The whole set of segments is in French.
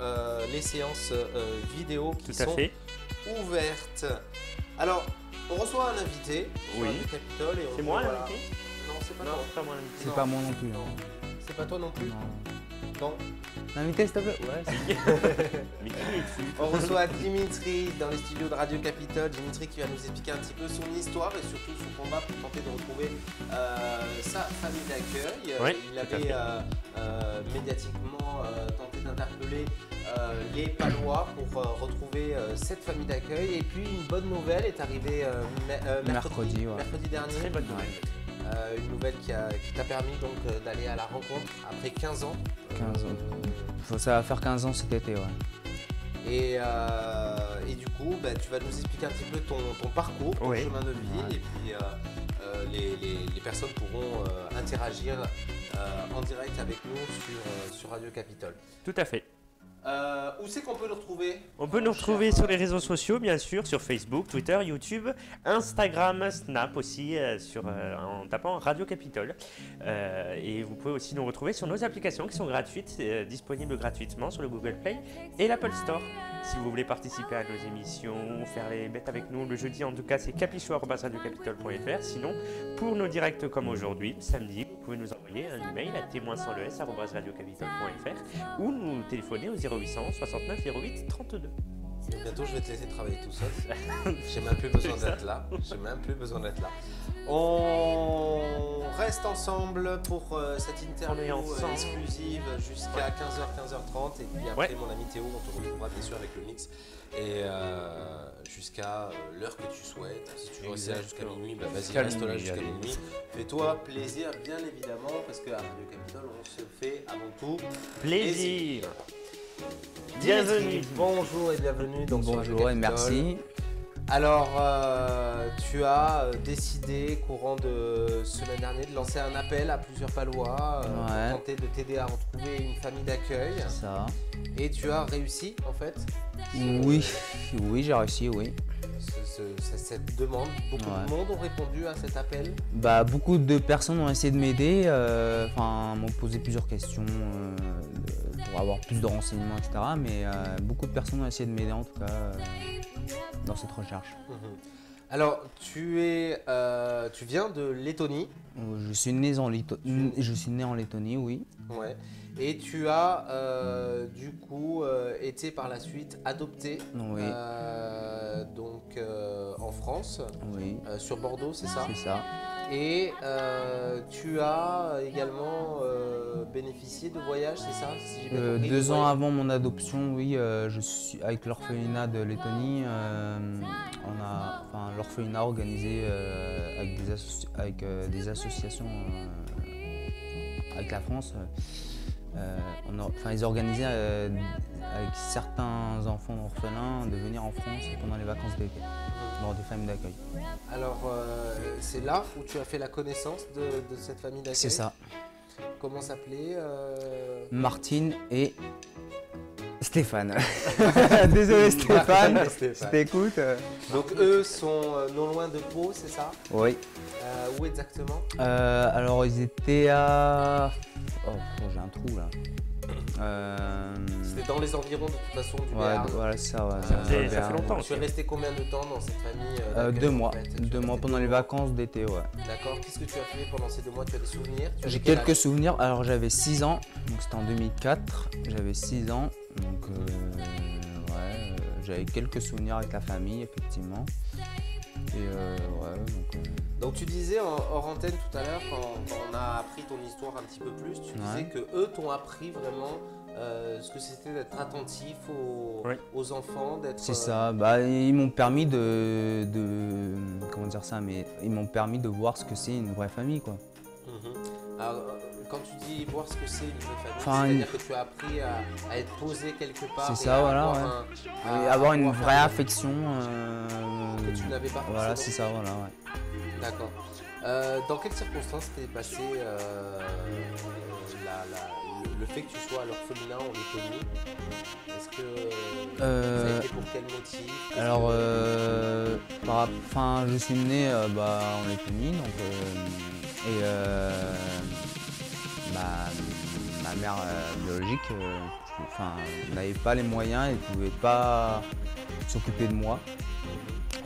euh, les séances euh, vidéo qui Tout à sont fait. ouvertes. Alors, on reçoit un invité sur Oui. Radio Capitole et on C'est moi voilà. l'invité Non, c'est pas Non, toi. c'est pas moi l'invité. C'est pas moi non plus. hein. C'est pas toi non plus. Non. Non. L'invité, s'il te plaît Ouais, c'est Mais qui es-tu? On reçoit Dimitri dans les studios de Radio Capitole. Dimitri qui va nous expliquer un petit peu son histoire et surtout son combat pour tenter de retrouver euh, sa famille d'accueil. Ouais, Il avait euh, euh, médiatiquement euh, tenté d'interpeller euh, les Palois pour euh, retrouver euh, cette famille d'accueil. Et puis une bonne nouvelle est arrivée euh, me- euh, mercredi, Mercredi, ouais. mercredi dernier. Très bonne nouvelle. Euh, une nouvelle qui a- qui t'a permis donc euh, d'aller à la rencontre après 15 ans. 15 ans. Euh, Faut- Ça va faire 15 ans cet été, ouais. et, euh, et du coup, bah, tu vas nous expliquer un petit peu ton, ton parcours, ton Oui. chemin de vie, Ouais. et puis euh, euh, les, les- les personnes pourront euh, interagir euh, en direct avec nous sur, euh, sur Radio Capitole. Tout à fait. Euh, où c'est qu'on peut le retrouver On peut nous retrouver sur les réseaux sociaux, bien sûr, sur Facebook, Twitter, YouTube, Instagram, Snap aussi, euh, sur, euh, en tapant Radio Capitole. Et vous pouvez aussi nous retrouver sur nos applications qui sont gratuites, disponibles gratuitement sur le Google Play et l'Apple Store. Si vous voulez participer à nos émissions, faire les bêtes avec nous, le jeudi en tout cas, c'est capichou.radiocapitole.fr. Sinon, pour nos directs comme aujourd'hui, samedi, vous pouvez nous envoyer un email à témoin sans ou nous téléphoner au 0800 69 08 32. Bientôt, je vais te laisser travailler tout seul. J'ai même plus besoin d'être là. J'ai même plus besoin d'être là. On reste ensemble pour euh, cette interview euh, ensemble. exclusive jusqu'à 15h, 15h30. Et puis après, Ouais. mon ami Théo, on te retrouvera bien sûr avec le mix. Et euh, jusqu'à l'heure que tu souhaites. Si tu veux rester là jusqu'à minuit, bah, vas-y, reste là jusqu'à minuit. Fais-toi plaisir, bien évidemment, parce qu'à Radio Capitole, on se fait avant tout Plaisir Bienvenue Bonjour et bienvenue donc Bonjour et merci. Alors, euh, tu as euh, décidé, courant de semaine dernière, de lancer un appel à plusieurs Palois euh, Ouais. pour tenter de t'aider à retrouver une famille d'accueil. Ça. Et tu as réussi, en fait. Oui, oui, j'ai réussi, oui. Ce- ce- ce- cette demande. Beaucoup Ouais. de monde ont répondu à cet appel. Bah, beaucoup de personnes ont essayé de m'aider, euh, enfin, m'ont posé plusieurs questions euh, pour avoir plus de renseignements, etc. Mais euh, beaucoup de personnes ont essayé de m'aider en tout cas dans cette recherche. Mhm. Alors, tu, es, euh, tu viens de Lettonie. Je suis né en, je suis né en Lettonie, oui. Ouais. Et tu as euh, du coup euh, été par la suite adopté Oui. euh, donc en France, Oui, sur Bordeaux, c'est ça c'est ça. Et tu as également bénéficié de voyages, c'est ça si compris, deux de ans avant mon adoption, oui, je suis avec l'orphelinat de Lettonie. on a, enfin, l'orphelinat organisé avec, des, associ- avec des associations avec la France. Euh, on a- enfin, ils organisaient euh, avec certains enfants orphelins de venir en France pendant les vacances d'été, dans des familles d'accueil. Alors, euh, c'est là où tu as fait la connaissance de, de cette famille d'accueil? C'est ça. Comment s'appelait Martine et Stéphane. Désolé Stéphane, si t'écoutes. Donc, eux sont euh, non loin de Pau, c'est ça? Oui. Euh, Où exactement? Euh, alors ils étaient à. Oh, oh, j'ai un trou là. Euh, C'était dans les environs de toute façon du Ouais, Béarn. voilà c'est ça. Ouais, Ça fait- ça longtemps. Tu es resté combien de temps dans cette famille deux mois. Deux mois pendant les vacances d'été, ouais. D'accord. Qu'est-ce que tu as fait pendant ces deux mois? Tu as des souvenirs? J'ai quel quelques souvenirs. Alors j'avais 6 ans, donc c'était en 2004. J'avais 6 ans, donc euh, ouais, euh, j'avais quelques souvenirs avec la famille, effectivement. Et euh, ouais, donc. euh, Donc tu disais en, hors antenne tout à l'heure, quand, quand on a appris ton histoire un petit peu plus, tu disais Ouais. que eux t'ont appris vraiment euh, ce que c'était d'être attentif aux, aux enfants, d'être. C'est euh, ça, bah, ils m'ont permis de, de- Comment dire ça Mais ils m'ont permis de voir ce que c'est une vraie famille, quoi. Alors, euh, quand tu dis voir ce que c'est une vraie famille, Enfin, c'est-à-dire une- que tu as appris à, à être posé quelque part. C'est ça, voilà, avoir, ouais. un- Et à avoir une avoir vraie un- affection. euh, Que tu n'avais pas Voilà, c'est ça, voilà, ouais. D'accord. Euh, dans quelles circonstances t'es passé euh, la- la- le, fait que tu sois à l'orphelinat en Lettonie? Est-ce que ça a été pour quel motif? Alors, que- euh, par, enfin, je suis né bah, en Lettonie, donc, euh, et euh, ma, ma mère euh, biologique, euh, enfin, n'avait pas les moyens, elle ne pouvait pas s'occuper de moi.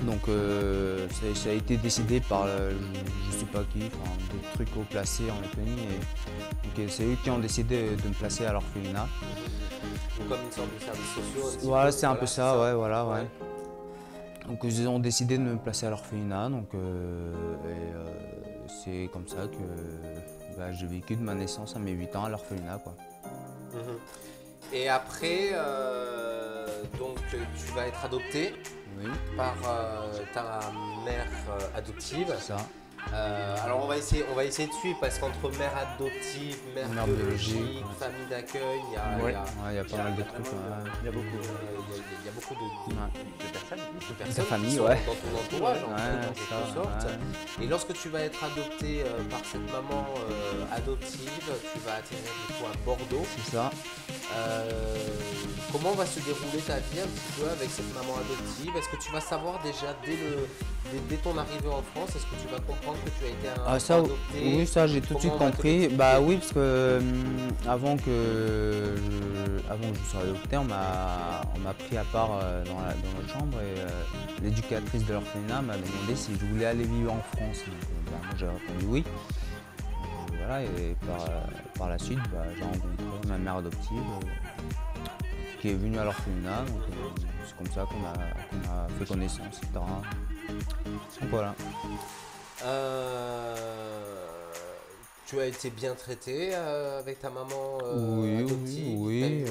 Donc ça, a été décidé par je, ne sais pas qui, des trucs haut placés en Lettonie. Et, c'est eux qui ont décidé de me placer à l'orphelinat. Comme une sorte de service social Ouais, c'est un peu ça, ouais, voilà, ouais. Donc ils ont décidé de me placer à l'orphelinat, donc c'est comme ça que bah, j'ai vécu de ma naissance à mes 8 ans à l'orphelinat. Quoi. Mhm. Et après, euh, donc, tu vas être adopté par euh, ta mère euh, adoptive. Ça. Euh, alors on va essayer, on va essayer de suivre parce qu'entre mère adoptive, mère, biologique, famille d'accueil, il y a, y a, pas mal de trucs. Il y a beaucoup, il y a beaucoup de, personnes, de personnes famille, qui sont ouais. dans ton entourage en, quelque sorte. Et lorsque tu vas être adopté euh, par cette maman euh, adoptive, tu vas atterrir du coup à Bordeaux. C'est ça. comment va se dérouler ta vie un petit peu avec cette maman adoptive? Est-ce que tu vas savoir déjà dès, le, dès ton arrivée en France, est-ce que tu vas comprendre que tu as été un ah, ça, Oui, ça j'ai tout de suite compris. Bah oui, parce que hum, avant que je, avant que je sois adopté, on m'a pris à part euh, dans, la, dans, notre chambre et euh, l'éducatrice de l'orphelinat m'a demandé si je voulais aller vivre en France. Euh, bah, j'ai répondu oui. voilà, et par, la suite, bah, j'ai rencontré ma mère adoptive qui est venue à l'orphelinat. c'est comme ça qu'on a, a, fait connaissance, etc. Donc voilà. Euh, tu as été bien traité euh, avec ta maman euh, oui, adoptive Oui,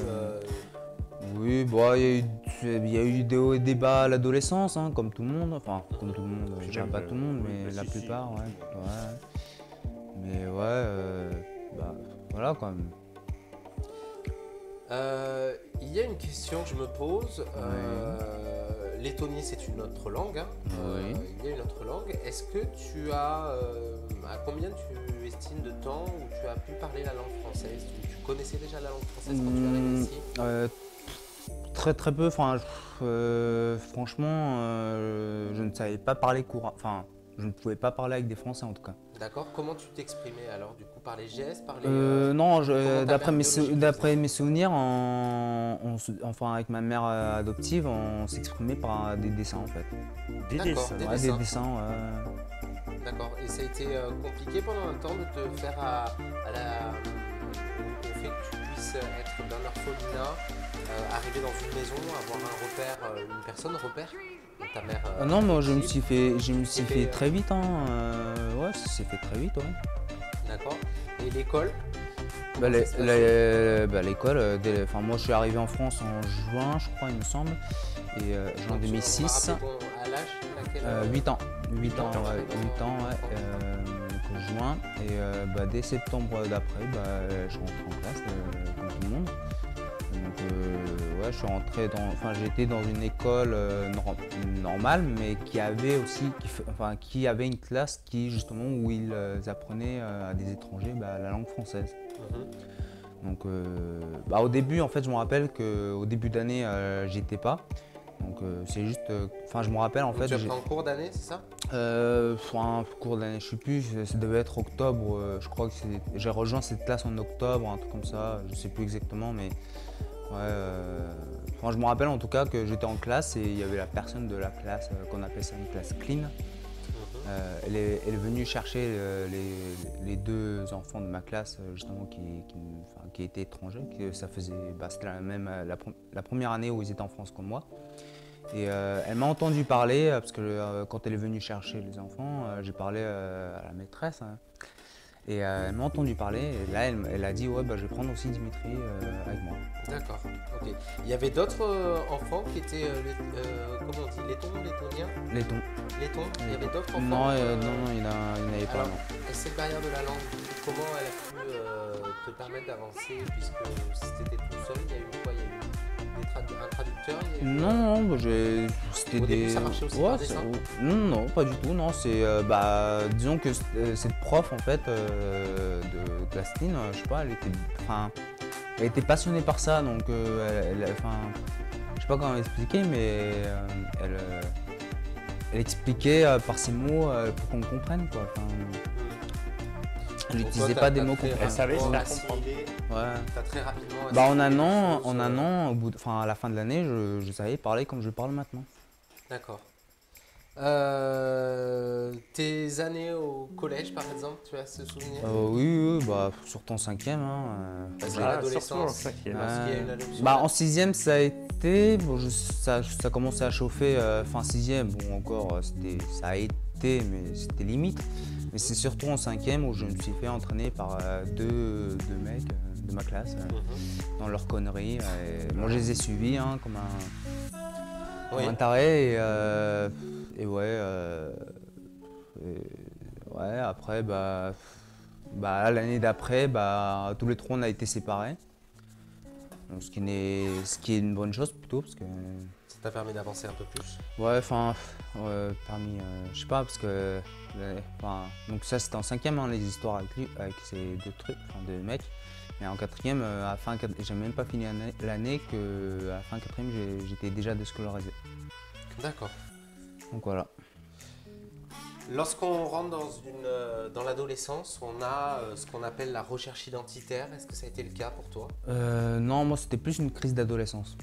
oui. bon, il y, a eu des hauts et des bas à l'adolescence, hein, comme tout le monde. Enfin, comme tout le monde, je dirais pas tout le monde, mais la plupart, ouais. Mais ouais, bah, voilà quand même. Il y a une question que je me pose lettonie, c'est une autre langue. Hein. Euh, il y a une autre langue. Est-ce que tu as. Euh, à combien tu estimes de temps où tu as pu parler la langue française? Tu, connaissais déjà la langue française quand tu es arrivé ici? hmm, euh, Très très peu. Enfin, franchement, je ne savais pas parler courant. Enfin, je ne pouvais pas parler avec des Français en tout cas. D'accord. Comment tu t'exprimais alors du coup? Par les gestes, par les, euh, euh, Non, d'après mes, d'après mes souvenirs, enfin avec ma mère euh, adoptive, on s'exprimait par des dessins en fait. Des dessins. Des, des dessins. D'accord. Et ça a été compliqué pendant un temps de te faire à, la, au fait que tu puisses être dans l'orphelinat, arriver dans une maison, avoir un repère, une personne repère? Euh, ah non, moi je me suis fait, je me suis fait très vite. Hein. Euh, ouais, ça s'est fait très vite. Ouais. D'accord. Et l'école? Bah, bah L'école, euh, enfin, moi je suis arrivé en France en juin, je crois, il me semble. Et juin 2006. À l'âge 8 ans. 8 ans, ouais, 8 ans, ouais. juin. Et bah, dès septembre d'après, bah, je rentre en classe, comme tout le monde. Euh, ouais, je suis rentré dans, enfin j'étais dans une école euh, normale, mais qui avait aussi, qui, enfin qui avait une classe qui justement où ils euh, apprenaient à des étrangers bah, la langue française. Mhm. Donc bah, au début en fait je me rappelle qu'au début d'année j'étais pas. Donc c'est juste, enfin je me rappelle en fait. Tu as pris en cours d'année, c'est ça? Un cours d'année, je sais plus, ça devait être octobre. je crois que j'ai rejoint cette classe en octobre, un truc comme ça. Je sais plus exactement, mais Euh, je me rappelle en tout cas que j'étais en classe et il y avait la personne de la classe euh, qu'on appelle ça une classe clean. Mhm. Euh, elle, est, venue chercher les, deux enfants de ma classe justement qui, qui, étaient étrangers. ça faisait, bah, c'était la même la, première année où ils étaient en France comme moi. Et elle m'a entendu parler parce que quand elle est venue chercher les enfants, j'ai parlé à la maîtresse. Hein. Et euh, elle m'a entendu parler, et là elle, a dit ouais bah, je vais prendre aussi Dimitri euh, avec moi. D'accord, ok. Il y avait d'autres euh, enfants qui étaient, comment on dit, lettons, lettoniens Lettons. Lettons Il y avait d'autres enfants Non, non, non, il n'y en avait pas. Et cette barrière de la langue, comment elle a pu te permettre d'avancer puisque si tu étais tout seul, il y a eu quoi Un traducteur Non, non, c'était des. ça marchait aussi par Non, non, pas du tout. Non, c'est euh, bah, disons que euh, cette prof en fait euh, de Clastine, je sais pas, elle était, enfin, elle était passionnée par ça, donc elle, enfin, je sais pas comment expliquer, mais elle, elle expliquait par ses mots pour qu'on comprenne quoi. Je n'utilisais pas des mots complexe. Elle savait se rapidement faire comprendre. assimilé- Ouais. T'as très rapidement Bah en un an, en un euh, an, au bout de- enfin à la fin de l'année, je, je savais parler comme je parle maintenant. D'accord. Euh, tes années au collège, par exemple, tu as ce souvenir? Euh, oui, oui, bah surtout en cinquième. Hein, euh, Parce l'adolescence, adoption, Bah en sixième ça a été, bon je- ça, ça commençait à chauffer euh, fin sixième, bon encore euh, c'était, ça a été mais c'était limite. Mais c'est surtout en cinquième où je me suis fait entraîner par euh, deux, deux mecs euh, de ma classe euh, Mhm. dans leurs conneries. et moi je les ai suivis hein, comme un, comme Oui. un taré et, euh, et ouais, euh, et ouais après bah, bah l'année d'après bah tous les trois on a été séparés. Donc, ce, qui n'est, ce qui est une bonne chose plutôt parce que t'a permis d'avancer un peu plus. ouais enfin euh, je sais pas parce que euh, donc ça c'était en cinquième hein, les histoires avec lui avec ces deux trucs enfin deux mecs mais en quatrième euh, à la fin j'ai même pas fini l'année- que à la fin quatrième j'étais déjà déscolarisé D'accord. donc voilà Lorsqu'on rentre dans, une, euh, dans l'adolescence, on a euh, ce qu'on appelle la recherche identitaire. Est-ce que ça a été le cas pour toi? Euh, non moi c'était plus une crise d'adolescence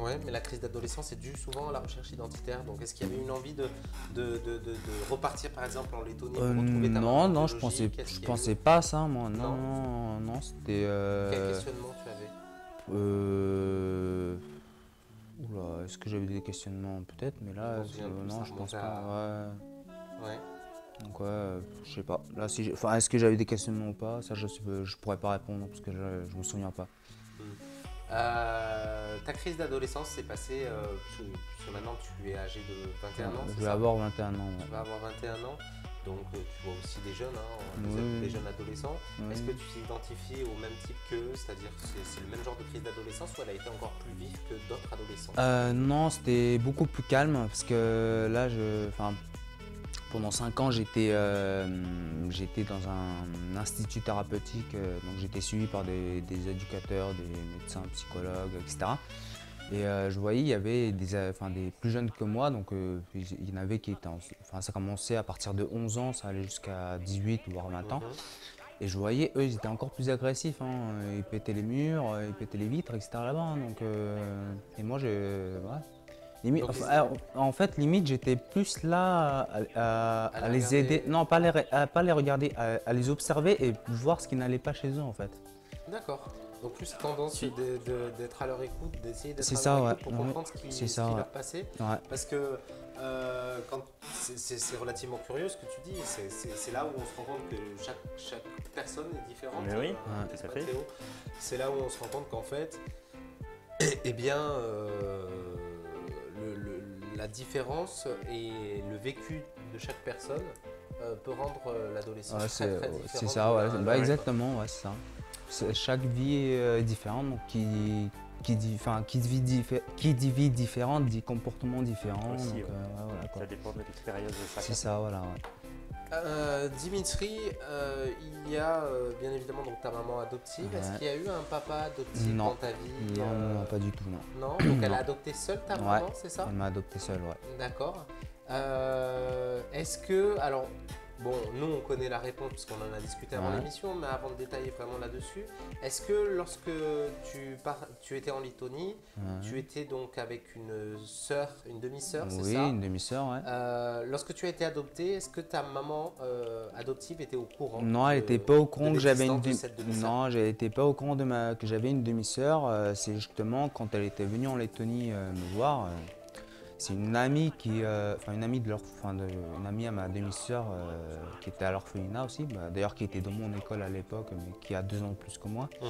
Oui, mais la crise d'adolescence est due souvent à la recherche identitaire. Donc, est-ce qu'il y avait une envie de, de, de- repartir, par exemple, en Lettonie pour Euh, retrouver ta non non je pensais je pensais pas à ça moi Non. non non c'était Quel euh, questionnement tu avais? Euh... Oula, est-ce que j'avais des questionnements? Peut-être, mais là, non, je pense pas. Ouais. Ouais. Donc ouais, euh, je sais pas. Là, si enfin, est-ce que j'avais des questionnements ou pas? Ça, je, je pourrais pas répondre parce que je, je me souviens pas. Euh, ta crise d'adolescence s'est passée, euh, parce que- parce que maintenant tu es âgé de 21 ans, je vais avoir 21 ans. Tu vas avoir 21 ans, donc euh, tu vois aussi des jeunes, hein, des, Oui. des jeunes adolescents. Est-ce que tu t'identifies au même type qu'eux? C'est-à-dire que c'est le même genre de crise d'adolescence ou elle a été encore plus vive que d'autres adolescents? Euh, non, c'était beaucoup plus calme parce que là, je, pendant 5 ans, j'étais, euh, j'étais dans un institut thérapeutique, euh, donc j'étais suivi par des, des éducateurs, des médecins, psychologues, etc. Et euh, je voyais, il y avait des, enfin, des plus jeunes que moi, donc il y en avait qui étaient, en- enfin, ça commençait à partir de 11 ans, ça allait jusqu'à 18 voire 20 ans. Et je voyais, eux, ils étaient encore plus agressifs. hein. Ils pétaient les murs, ils pétaient les vitres, etc. là-bas. hein. Et moi, je. Limite, Donc, en fait, limite, j'étais plus là à, à- À à les aider. Non, pas les, pas les regarder, à, à les observer et voir ce qui n'allait pas chez eux, en fait. D'accord. Donc plus tendance Si. de- de- d'être à leur écoute, d'essayer d'être C'est à ça, leur ouais. écoute pour Ouais. comprendre ce qui, ce ça, qui ouais. leur passait. Ouais. Parce que euh, c'est- relativement curieux ce que tu dis, c'est- là où on se rend compte que chaque, chaque personne est différente. Mais oui, euh, C'est là où on se rend compte qu'en fait, eh, eh bien, euh, le- le- la différence et le vécu de chaque personne euh, peut rendre euh, l'adolescence Ouais, très c'est très c'est différente. ça, ouais. Bah, exactement, ouais, c'est ça. C'est- Chaque vie est différente, donc qui, qui, dit, enfin, qui, dit, diffé- qui dit vie différente dit comportement différent. Aussi, donc, ouais. euh, ouais, voilà, quoi. Ça dépend de l'expérience de chacun. C'est ça, voilà. Euh, Dimitri, euh, il y a euh, bien évidemment donc ta maman adoptive. Est-ce qu'il y a eu un papa adoptif Non. dans ta vie Non, non, pas du tout, non. Non, donc elle a adopté seule ta Ouais. maman, c'est ça Elle m'a adopté seule, ouais. D'accord. Est-ce que, alors, bon, nous on connaît la réponse puisqu'on en a discuté avant Ouais. l'émission, mais avant de détailler vraiment là-dessus, est-ce que lorsque tu, pars, tu étais en Lettonie, Ouais. tu étais donc avec une sœur, une demi-sœur, c'est Oui, ça une demi-sœur, ouais. Euh, lorsque tu as été adopté, est-ce que ta maman euh, adoptive était au courant Non, elle n'était pas au courant que j'avais une de demi Non, j'étais pas au courant de ma... que j'avais une demi-sœur. euh, c'est justement quand elle était venue en Lettonie me voir. C'est une amie qui, euh, enfin une amie de leur, enfin de- une amie à ma demi-sœur euh, qui était à l'orphelinat aussi. bah, D'ailleurs, qui était dans mon école à l'époque, mais qui a deux ans de plus que moi. Mhm.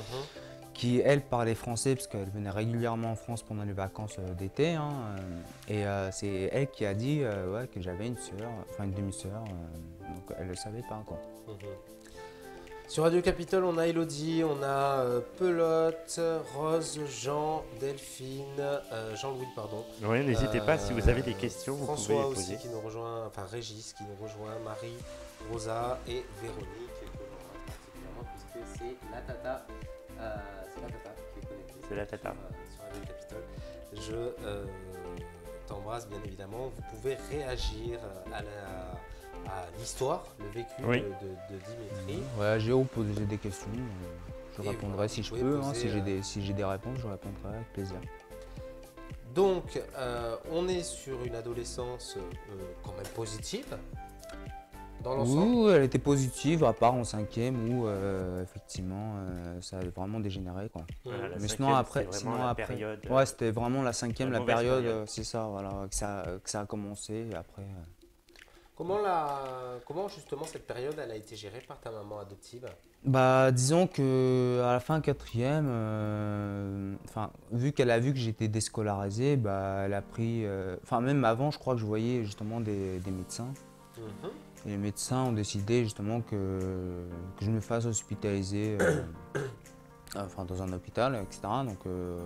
Qui elle parlait français parce qu'elle venait régulièrement en France pendant les vacances euh, d'été. hein, et euh, c'est elle qui a dit ouais, que j'avais une sœur, enfin une demi-sœur. donc elle le savait pas encore. Mhm. Sur Radio Capitole, on a Elodie, on a euh, Pelote, Rose, Jean, Delphine, euh, Jean-Louis, pardon. Oui, n'hésitez pas, si vous avez des Euh, questions, vous François pouvez les aussi poser. qui nous rejoint, enfin Régis qui nous rejoint, Marie, Rosa et Véronique que puisque c'est la tata, euh, c'est la tata qui est connectée. C'est la tata. Sur, sur Radio Capitole. Je euh, t'embrasse bien évidemment. Vous pouvez réagir à la, à l'histoire, le vécu Oui. de, de- Dimitri. Ouais, Géo posait des questions. euh, Je Et répondrai voilà, si vous je peux. hein, si j'ai euh, des, si j'ai des réponses, je répondrai avec plaisir. Donc, euh, on est sur une adolescence euh, quand même positive, dans l'ensemble. Oui, elle était positive, à part en cinquième où euh, effectivement euh, ça a vraiment dégénéré. Quoi. Voilà, la Mais sinon après, c'est sinon vraiment la après, période, euh, ouais, c'était vraiment la cinquième, la la, période, période. euh, c'est ça, voilà, que ça, que ça a commencé et après. Comment, la, comment justement cette période elle a été gérée par ta maman adoptive? Bah, disons que à la fin quatrième, euh, enfin, vu qu'elle a vu que j'étais déscolarisé, bah, elle a pris, euh, enfin, même avant, je crois que je voyais justement des, des médecins. Mhm. Et les médecins ont décidé justement que, que je me fasse hospitaliser euh, enfin, dans un hôpital, etc. Donc euh,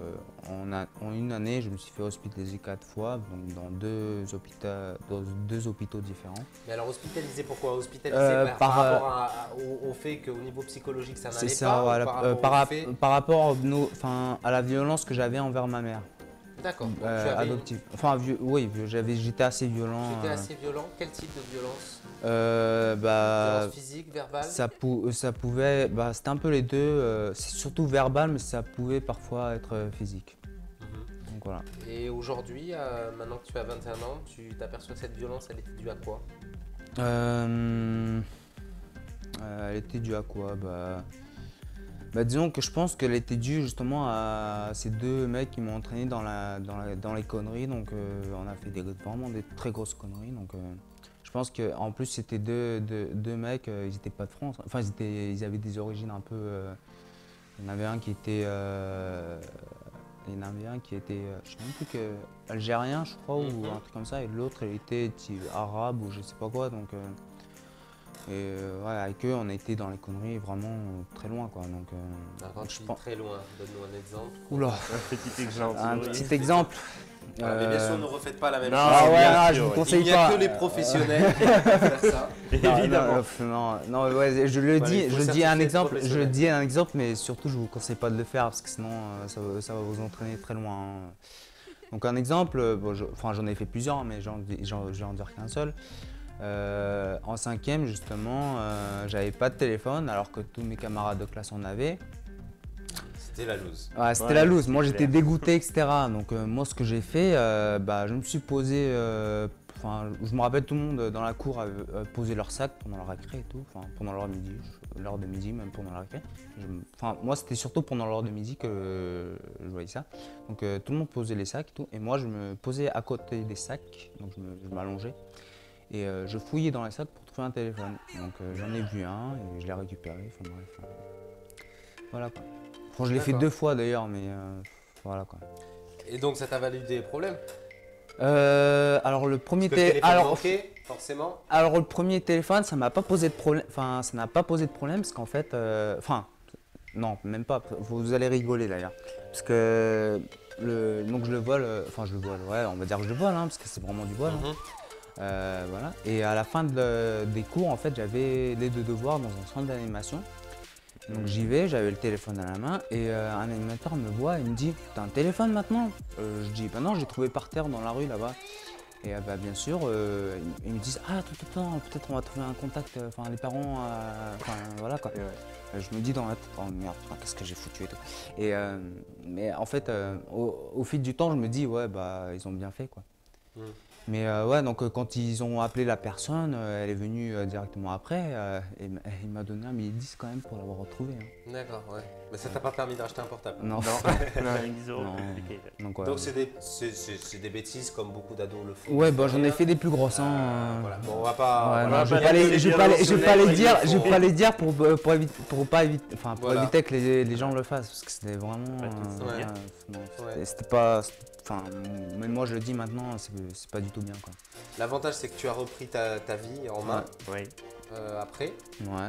en, a- en une année, je me suis fait hospitaliser quatre fois donc dans, deux hôpitaux, dans deux hôpitaux différents. Mais alors hospitalisé pourquoi? Hospitalisé Euh, par, rapport à- au, au fait qu'au niveau psychologique ça n'allait ça, pas ou voilà, par euh, rapport par, au rap- fait- par rapport enfin, à la violence que j'avais envers ma mère D'accord. euh, une- adoptive. Enfin, vieux- oui, j'étais assez violent. Tu étais euh, assez violent. Quel type de violence? Euh, bah, Violence physique, verbale? Ça, pou- ça pouvait, bah, c'était un peu les deux. euh, c'est surtout verbal, mais ça pouvait parfois être physique. Mhm. Donc voilà. Et aujourd'hui, maintenant que tu as 21 ans, tu t'aperçois que cette violence, elle était due à quoi? Elle était due à quoi? Bah, bah, disons que je pense qu'elle était due justement à ces deux mecs qui m'ont entraîné dans, la, dans, la- dans les conneries. Donc euh, on a fait des, vraiment des très grosses conneries. Donc euh, je pense qu'en plus c'était deux, deux, deux mecs, euh, ils n'étaient pas de France. Enfin ils, étaient, ils avaient des origines un peu... il y en avait un qui était... euh, il y en avait un qui était, je sais même plus que, algérien, je crois, ou Mhm. un truc comme ça, et l'autre, il était arabe ou je sais pas quoi. Donc, et euh, ouais, avec eux, on a été dans les conneries vraiment euh, très loin, quoi. Donc, euh, je pense- très loin, donne-nous un exemple. Oula, Un petit exemple. un petit exemple. Ah, mais bien sûr, Euh, ne refaites pas la même non, chose. Ah ouais, bien sûr, je vous oui. Il conseille n'y a pas. que les Euh, professionnels qui peuvent faire ça. Non, Évidemment. Non, non, non, ouais, je le Voilà, dis, il faut je dis un exemple, je dis un exemple, mais surtout je vous conseille pas de le faire parce que sinon euh, ça, va- ça va vous entraîner très loin. hein. Donc un exemple, euh, bon, je- j'en ai fait plusieurs, mais j'en vais en dire qu'un seul. Euh, en cinquième justement, euh, j'avais pas de téléphone alors que tous mes camarades de classe en avaient. C'était la loose. Ouais, c'était Ouais, la loose. Moi, j'étais dégoûté, etc. Donc, euh, moi, ce que j'ai fait, euh, bah, je me suis posé. euh, Enfin, je me rappelle tout le monde dans la cour a posé leur sac pendant leur récré et tout. Enfin, pendant l'heure midi, l'heure de midi, même pendant la récré. Enfin, moi, c'était surtout pendant l'heure de midi que euh, je voyais ça. Donc, euh, tout le monde posait les sacs et tout. Et moi, je me posais à côté des sacs. Donc, je me- je m'allongeais. Et euh, je fouillais dans les sacs pour trouver un téléphone. Donc, euh, j'en ai vu un et je l'ai récupéré. Enfin, bref. euh, Voilà quoi. Bon, je l'ai fait deux fois d'ailleurs, mais euh, voilà quoi. Et donc, ça t'a valu des problèmes? Euh, alors le premier Parce que le té- téléphone alors, manquait, forcément. alors le premier téléphone, ça m'a pas posé de problème. Enfin, ça n'a pas posé de problème parce qu'en fait, euh, enfin, non, même pas. Vous allez rigoler d'ailleurs, parce que le, donc je le vole. Enfin, je le vole. Ouais, on va dire que je le vole, hein, parce que c'est vraiment du vol. hein. Euh, voilà. Et à la fin de le- des cours, en fait, j'avais les deux devoirs dans un centre d'animation. Donc j'y vais, j'avais le téléphone à la main et euh, un animateur me voit et me dit T'as un téléphone maintenant? Euh, Je dis Bah non, j'ai trouvé par terre dans la rue là-bas. Et bah, bien sûr, ils, me disent Ah, attends, peut-être on va trouver un contact, enfin les parents, enfin voilà quoi. Ouais. Je me dis dans la tête, oh merde, qu'est-ce que j'ai foutu et tout. Et, mais en fait, au, au fil du temps, je me dis, ouais, bah, ils ont bien fait, quoi. Mm. Mais euh, ouais, donc euh, quand ils ont appelé la personne, euh, elle est venue euh, directement après, euh, et il m'a donné un billet de 10 quand même pour l'avoir retrouvé. hein. D'accord, ouais. Mais ça t'a pas permis d'acheter un portable. Non. Non, 10 euros, Non. donc, ouais. Donc, c'est des, des bêtises comme beaucoup d'ados le font. Ouais, bah, j'en ai fait des plus grosses. Euh, hein, euh. voilà. Bon, on va pas. Ouais, voilà, non, je vais pas les- je vais pas les, je vais pas les violences, dire, je vais pas les dire pour pour éviter, pour pas éviter, enfin pour Voilà. éviter que les, les gens le fassent parce que c'était vraiment, euh, c'était pas, enfin même moi je le dis maintenant, c'est pas du tout bien quoi. L'avantage, c'est que tu as repris ta, ta vie en main Oui. euh, après. Ouais.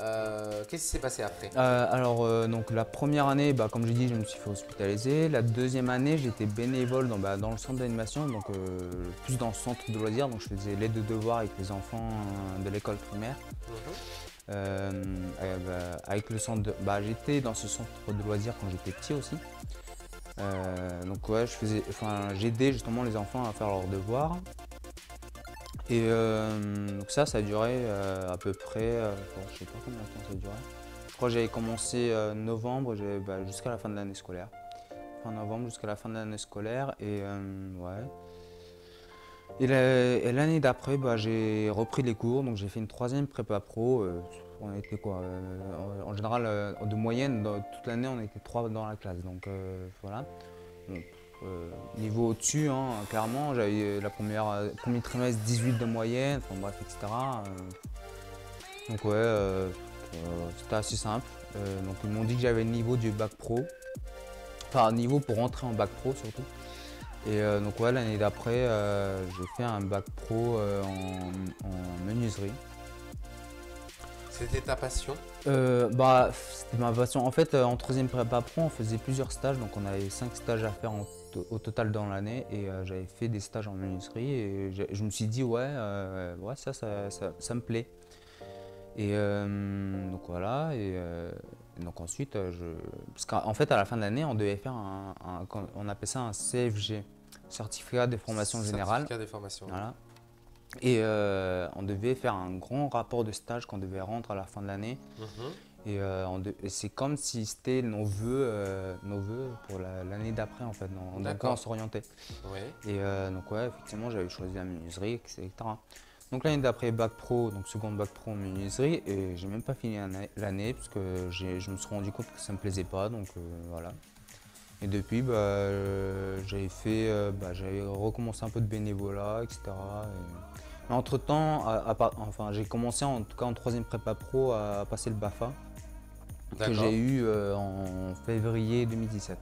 Euh, Qu'est-ce qui s'est passé après? Euh, alors euh, donc la première année, bah, comme j'ai dit, je me suis fait hospitaliser. La deuxième année, j'étais bénévole dans, bah, dans le centre d'animation, donc euh, plus dans le centre de loisirs, donc je faisais l'aide de devoirs avec les enfants euh, de l'école primaire. Mhm. Euh, euh, bah, avec le centre de, bah, j'étais dans ce centre de loisirs quand j'étais petit aussi. Euh, donc ouais, je faisais, enfin, j'aidais justement les enfants à faire leurs devoirs. Et euh, donc ça, ça a duré euh, à peu près, je sais pas combien de temps ça a duré. Je crois que j'avais commencé novembre bah, jusqu'à la fin de l'année scolaire. Fin novembre jusqu'à la fin de l'année scolaire et ouais. Et l'année d'après, bah, j'ai repris les cours, donc j'ai fait une troisième prépa pro. On était quoi euh, En général, euh, de moyenne, toute l'année, on était trois dans la classe. Donc euh, voilà. Niveau au-dessus, hein, clairement, j'avais la première, premier trimestre 18 de moyenne, enfin bref, etc. donc ouais, c'était assez simple. Donc ils m'ont dit que j'avais le niveau du bac pro, enfin niveau pour rentrer en bac pro surtout. Et donc ouais, l'année d'après, j'ai fait un bac pro en menuiserie. C'était ta passion Euh, bah, c'était ma passion. En fait, euh, en troisième prépa pro, on faisait plusieurs stages. Donc, on avait cinq stages à faire en au total dans l'année. Et euh, j'avais fait des stages en menuiserie. Et je me suis dit, ouais, euh, ouais ça, ça, ça, ça me plaît. Et euh, donc, voilà. Et donc, ensuite, je. Parce qu'en en fait, à la fin de l'année, on devait faire un. un- on appelait ça un CFG, Certificat de formation générale. Certificat des formations. Voilà. Et euh, on devait faire un grand rapport de stage qu'on devait rendre à la fin de l'année. Mhm. Et, euh, on et c'est comme si c'était nos vœux, euh, nos pour la- l'année d'après en fait. quoi D'accord. on s'orientait. Et donc ouais, effectivement, j'avais choisi la menuiserie, etc. Donc l'année d'après bac pro, donc seconde bac pro en menuiserie, et j'ai même pas fini l'année- parce que je me suis rendu compte que ça me plaisait pas, donc euh, voilà. Et depuis, bah, euh, j'avais fait, euh, bah, j'avais recommencé un peu de bénévolat, etc. Et- Mais entre temps, enfin, j'ai commencé en tout cas en troisième prépa pro à passer le BAFA que j'ai eu euh, en février 2017.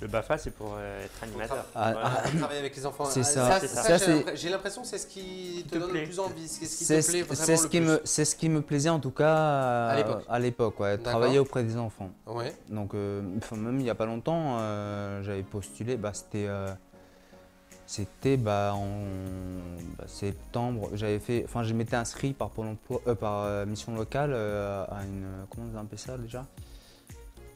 Le BAFA, c'est pour euh, être animateur. Ah, Ouais. ah, Travailler avec les enfants. C'est Ah, ça, c'est ça. j'ai Ça, J'ai l'impression que c'est ce qui te, te donne plaît. le plus envie. C'est ce qui C'est te ce, plaît vraiment c'est ce le qui plus. me, c'est ce qui me plaisait en tout cas euh, À l'époque. ouais, travailler auprès des enfants. Ouais. Donc euh, même il n'y a pas longtemps, euh, j'avais postulé, bah, c'était euh, c'était bah, en bah, septembre, j'avais fait, enfin je m'étais inscrit par Pôle emploi, euh, par euh, mission locale euh, à une, comment on appelle ça déjà?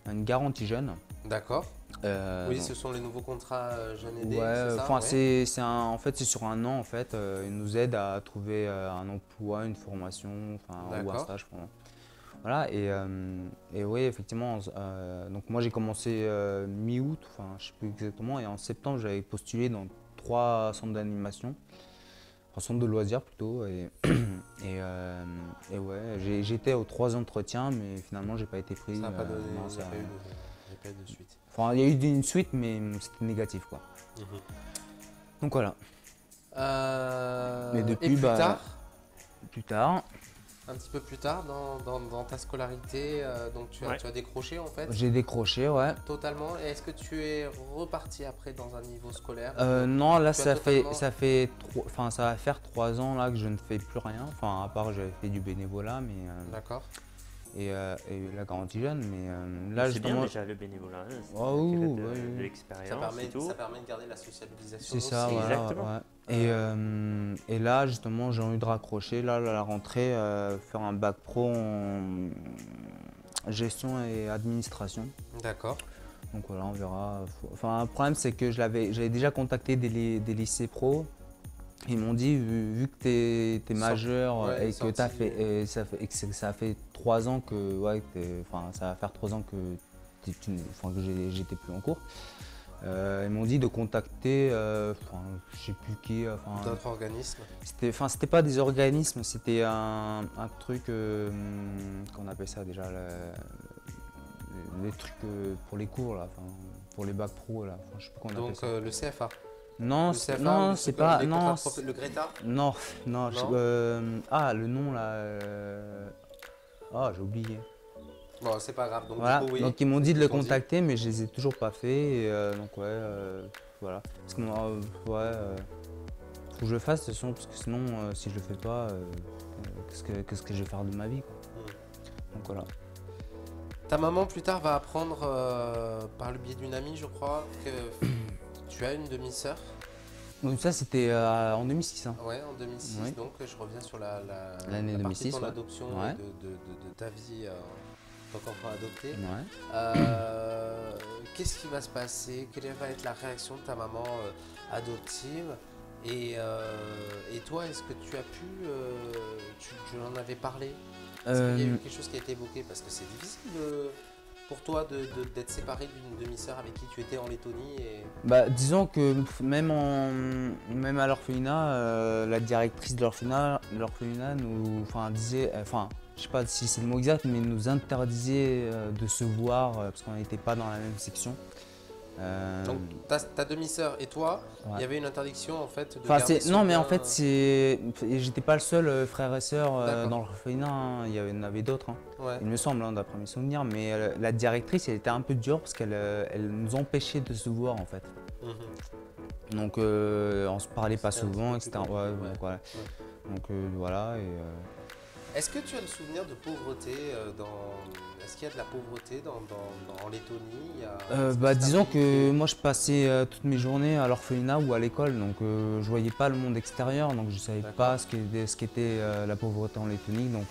À une garantie jeune. D'accord. Euh, oui, ce sont les nouveaux contrats euh, jeunes aidés. Ouais, c'est ça enfin Ouais. c'est c'est un en fait c'est sur un an en fait, euh, ils nous aident à trouver euh, un emploi, une formation, ou un stage. Voilà et, et oui effectivement donc moi j'ai commencé mi-août, enfin je sais plus exactement et en septembre j'avais postulé dans trois centres d'animation, enfin centres de loisirs plutôt et et, et ouais j'étais aux trois entretiens mais finalement j'ai pas été pris. Ça n'a pas donné. non, il n'y a ça- pas eu de- il y a pas eu de suite. Enfin il y a eu une suite mais c'était négatif quoi. Mhm. Donc voilà. Euh, Mais depuis, et plus bah, tard, Plus tard, un petit peu plus tard dans, dans- dans ta scolarité, euh, donc tu as, Ouais. tu as décroché en fait j'ai décroché, ouais. totalement. Et est-ce que tu es reparti après dans un niveau scolaire Euh, non, là ça fait, ça fait, enfin ça va faire trois ans là que je ne fais plus rien. Enfin à part j'avais fait du bénévolat, mais euh, D'accord. Et, euh, et la garantie jeune, mais euh, là c'est bien justement, déjà le bénévolat. hein, Oh, acquérir oui, de, l'expérience Ça permet, et tout. ça permet de garder la sociabilisation. c'est ça, aussi. voilà, exactement. ouais. Et, euh, et là justement j'ai envie de raccrocher là à la rentrée, euh, faire un bac pro en gestion et administration. D'accord. Donc voilà, on verra. Enfin, le problème, c'est que je l'avais- j'avais déjà contacté des, des lycées pro. Ils m'ont dit, vu, vu que tu es, majeur ouais, et que, t'as sorti, fait, et ça fait, et que ça fait trois ans que. Ouais, enfin, ça va faire trois ans que, j'étais plus en cours. Euh, ils m'ont dit de contacter, euh, enfin, je sais plus qui, enfin, D'autres organismes. c'était, enfin, c'était pas des organismes, c'était un, un truc, euh, qu'on appelle ça déjà, le- les trucs euh, pour les cours là, enfin, pour les bacs pro là, enfin, je sais plus appelle Donc ça. euh, le CFA. Non, c'est, non, le- c'est pas, non, le Greta. non, non, je- euh, ah le nom là, euh, ah j'ai oublié. Bon, c'est pas grave. Donc, Voilà, du coup, oui. donc ils m'ont dit de le dit. contacter, mais je les ai toujours pas fait, et, euh, donc ouais, euh, voilà. Parce que moi, ouais, faut que je le fasse de toute façon, parce que sinon, si je le fais pas, qu'est-ce que qu'est-ce que je vais faire de ma vie, quoi. Mm. Donc voilà. Ta maman plus tard va apprendre par le biais d'une amie, je crois, que tu as une demi-sœur? Donc ça c'était euh, en 2006. hein. Ouais, en 2006. Oui. Donc je reviens sur la, la, L'année la partie de 2006, ton ouais. adoption Ouais. et de, de- de- de ta vie euh, en tant qu'enfant adopté. Ouais. Euh, Qu'est-ce qui va se passer? Quelle va être la réaction de ta maman adoptive? Et, et toi, est-ce que tu as pu. tu, tu en avais parlé? Est-ce qu'il y a eu quelque chose qui a été évoqué? Parce que c'est difficile de- pour toi d'être séparé d'une demi-sœur avec qui tu étais en Lettonie. Et... Bah, disons que même, en, même à l'orphelinat, euh, la directrice de l'orphelinat, nous disait, enfin, je sais pas si c'est le mot exact, mais nous interdisait euh, de se voir euh, parce qu'on n'était pas dans la même section. Euh, Donc ta, ta demi-sœur et toi, il ouais. y avait une interdiction en fait de Enfin, garder non, mais en fait, euh, c'est, j'étais pas le seul euh, frère et sœur euh, dans l'orphelinat. hein. Il y en avait d'autres. hein. ouais. Il me semble, hein, d'après mes souvenirs, mais euh, la directrice, elle était un peu dure parce qu'elle elle nous empêchait de se voir en fait. Mhm. Donc on se parlait pas souvent, etc. Ouais, donc, voilà. Donc voilà. Et, Est-ce que tu as le souvenir de pauvreté dans... Est-ce qu'il y a de la pauvreté dans, dans- dans- en Lettonie? Il y a- euh, bah, disons que moi je passais euh, toutes mes journées à l'orphelinat ou à l'école, donc euh, je voyais pas le monde extérieur, donc je savais D'accord. pas ce qu'était ce euh, la pauvreté en Lettonie, donc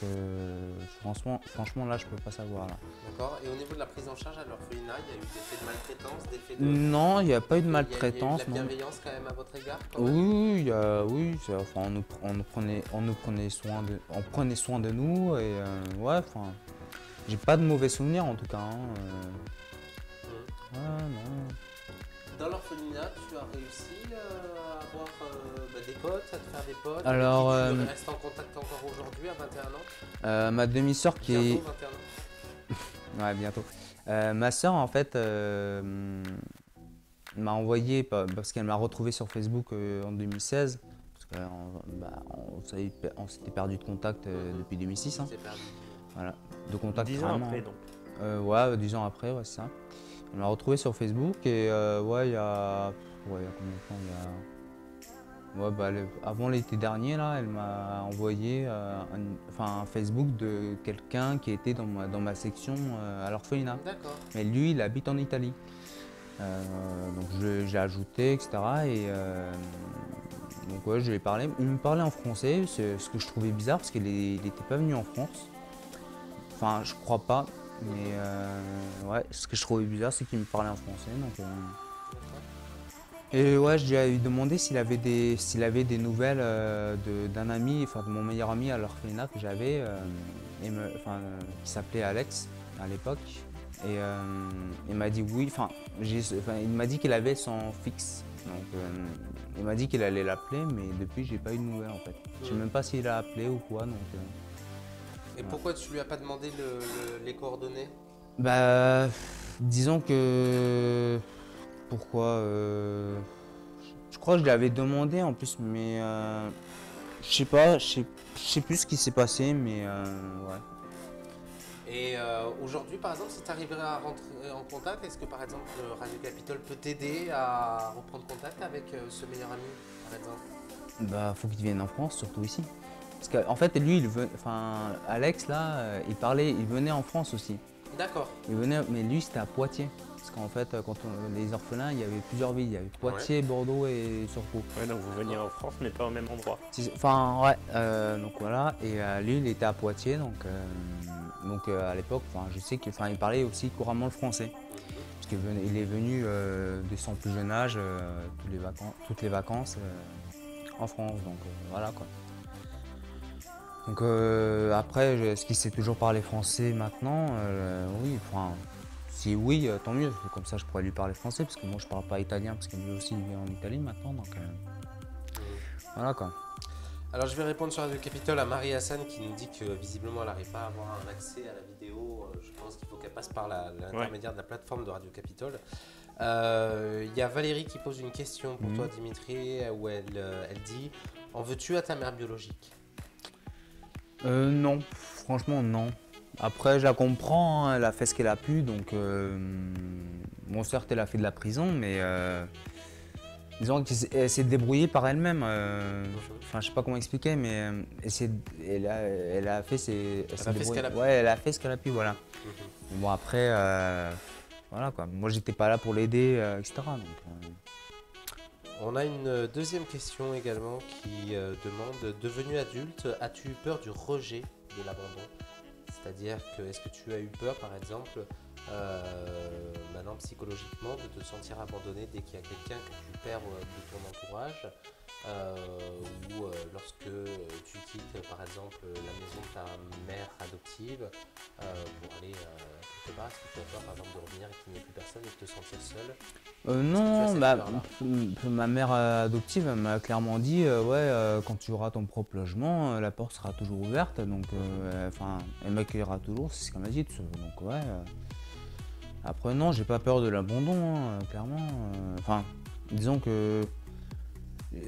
franchement, franchement là je peux pas savoir. D'accord. Et au niveau de la prise en charge à l'orphelinat, il y a eu des faits de maltraitance, des faits de... Non, il n'y a pas eu de maltraitance. Il y a eu de la bienveillance quand même à votre égard quand Oui, même? oui, il y a- oui c'est- enfin, on, nous, pr- on nous prenait, on nous prenait soin de, on prenait soin de nous et ouais, enfin, j'ai pas de mauvais souvenirs en tout cas. hein, euh, ouais, non. Dans l'orphelinat, tu as réussi euh, à avoir euh, bah, des potes, à te faire des potes Alors, tu euh, restes en contact encore aujourd'hui à 21 ans? Euh, ma demi-sœur qui est, Bientôt 21 ans ouais, bientôt. Ma sœur en fait m'a envoyé pa- parce qu'elle m'a retrouvé sur Facebook en 2016. Parce qu'on bah, on on s'était perdu de contact euh, depuis 2006. hein. Voilà, de contact Dix ans après, donc. Euh, ouais, dix ans après, ouais, c'est ça. On l'a retrouvé sur Facebook et euh, ouais, il y a. Ouais, il y a combien de temps il y a... Ouais, bah, le- avant l'été dernier, là, elle m'a envoyé euh, un, enfin, un Facebook de quelqu'un qui était dans ma, dans ma section euh, à l'orphelinat. D'accord. Mais lui, il habite en Italie. Euh, donc j'ai ajouté, etc. Et euh, donc ouais, je lui ai parlé. Il me parlait en français, ce que je trouvais bizarre parce qu'il n'était pas venu en France. Enfin, je crois pas. Mais euh, ouais, ce que je trouvais bizarre, c'est qu'il me parlait en français. Donc, euh, Et ouais, je lui ai demandé s'il avait des, s'il avait des nouvelles euh, de- d'un ami, enfin de mon meilleur ami à l'orphelinat que j'avais, euh, enfin, qui s'appelait Alex à l'époque. Et il m'a dit oui, enfin, il m'a dit qu'il avait son fixe. Donc euh, il m'a dit qu'il allait l'appeler, mais depuis j'ai pas eu de nouvelles en fait. Je sais même pas s'il a appelé ou quoi. Donc, euh, Et pourquoi tu lui as pas demandé le- le- les coordonnées? Bah, disons que. Pourquoi euh, Je crois que je l'avais demandé en plus, mais. euh, je sais pas, je sais, plus ce qui s'est passé, mais. euh, ouais. Et euh, aujourd'hui, par exemple, si tu arriverais à rentrer en contact, est-ce que par exemple Radio Capitole peut t'aider à reprendre contact avec euh, ce meilleur ami, par exemple? Bah, faut qu'il vienne en France, surtout ici. Parce qu'en fait, lui, il enfin, Alex, là, euh, il parlait, il venait en France aussi. D'accord. Il venait, mais lui, c'était à Poitiers. Parce qu'en fait, quand on- les orphelins, il y avait plusieurs villes. Il y avait Poitiers, Bordeaux et Surcouf. Ouais, donc vous veniez en France, mais pas au même endroit. Enfin, ouais, euh, donc voilà. Et euh, lui, il était à Poitiers, donc, euh, donc euh, à l'époque, enfin, je sais qu'il il parlait aussi couramment le français. Parce qu'il est venu euh, de son plus jeune âge, euh, tous les vacances, toutes les vacances euh, en France, donc euh, voilà quoi. Donc euh, après, est-ce qu'il sait toujours parler français maintenant Euh, Oui, enfin, si oui, euh, tant mieux. Comme ça, je pourrais lui parler français, parce que moi, je parle pas italien, parce que lui aussi, il vit en Italie maintenant, donc euh, voilà quoi. Alors je vais répondre sur Radio Capitole à Marie Hassan qui nous dit que visiblement elle n'arrive pas à avoir un accès à la vidéo. Je pense qu'il faut qu'elle passe par l'intermédiaire de la plateforme de Radio Capitole. Euh, Il y a Valérie qui pose une question pour Mhm. toi Dimitri où elle, elle dit En veux-tu à ta mère biologique? Euh, non, franchement non. Après, je la comprends, hein, elle a fait ce qu'elle a pu, donc euh, bon, certes, elle a fait de la prison, mais euh, disons qu'elle s'est débrouillée par elle-même. euh, Enfin, je sais pas comment expliquer, mais euh, elle, elle a, elle a fait ses. a s'est fait ce qu'elle a pu. Ouais, elle a fait ce qu'elle a pu, voilà. Mais Bon, après, voilà quoi. Moi, j'étais pas là pour l'aider, etc. Donc, On a une deuxième question également qui euh, demande Devenu adulte, as-tu eu peur du rejet de l'abandon? C'est-à-dire que est-ce que tu as eu peur, par exemple, euh, maintenant psychologiquement, de te sentir abandonné dès qu'il y a quelqu'un que tu perds euh, de ton entourage? Ou euh, lorsque tu quittes par exemple la maison de ta mère adoptive euh, pour aller euh, quelque part, est-ce que tu as peur par exemple de revenir et qu'il n'y ait plus personne et de te sentir seul? Euh, non, bah, ma mère euh, adoptive m'a clairement dit euh, ouais euh, quand tu auras ton propre logement, euh, la porte sera toujours ouverte, donc euh, enfin elle m'accueillera toujours, c'est ce qu'elle m'a dit. Donc ouais. euh. Après non, j'ai pas peur de l'abandon, hein, clairement. euh. Enfin, disons que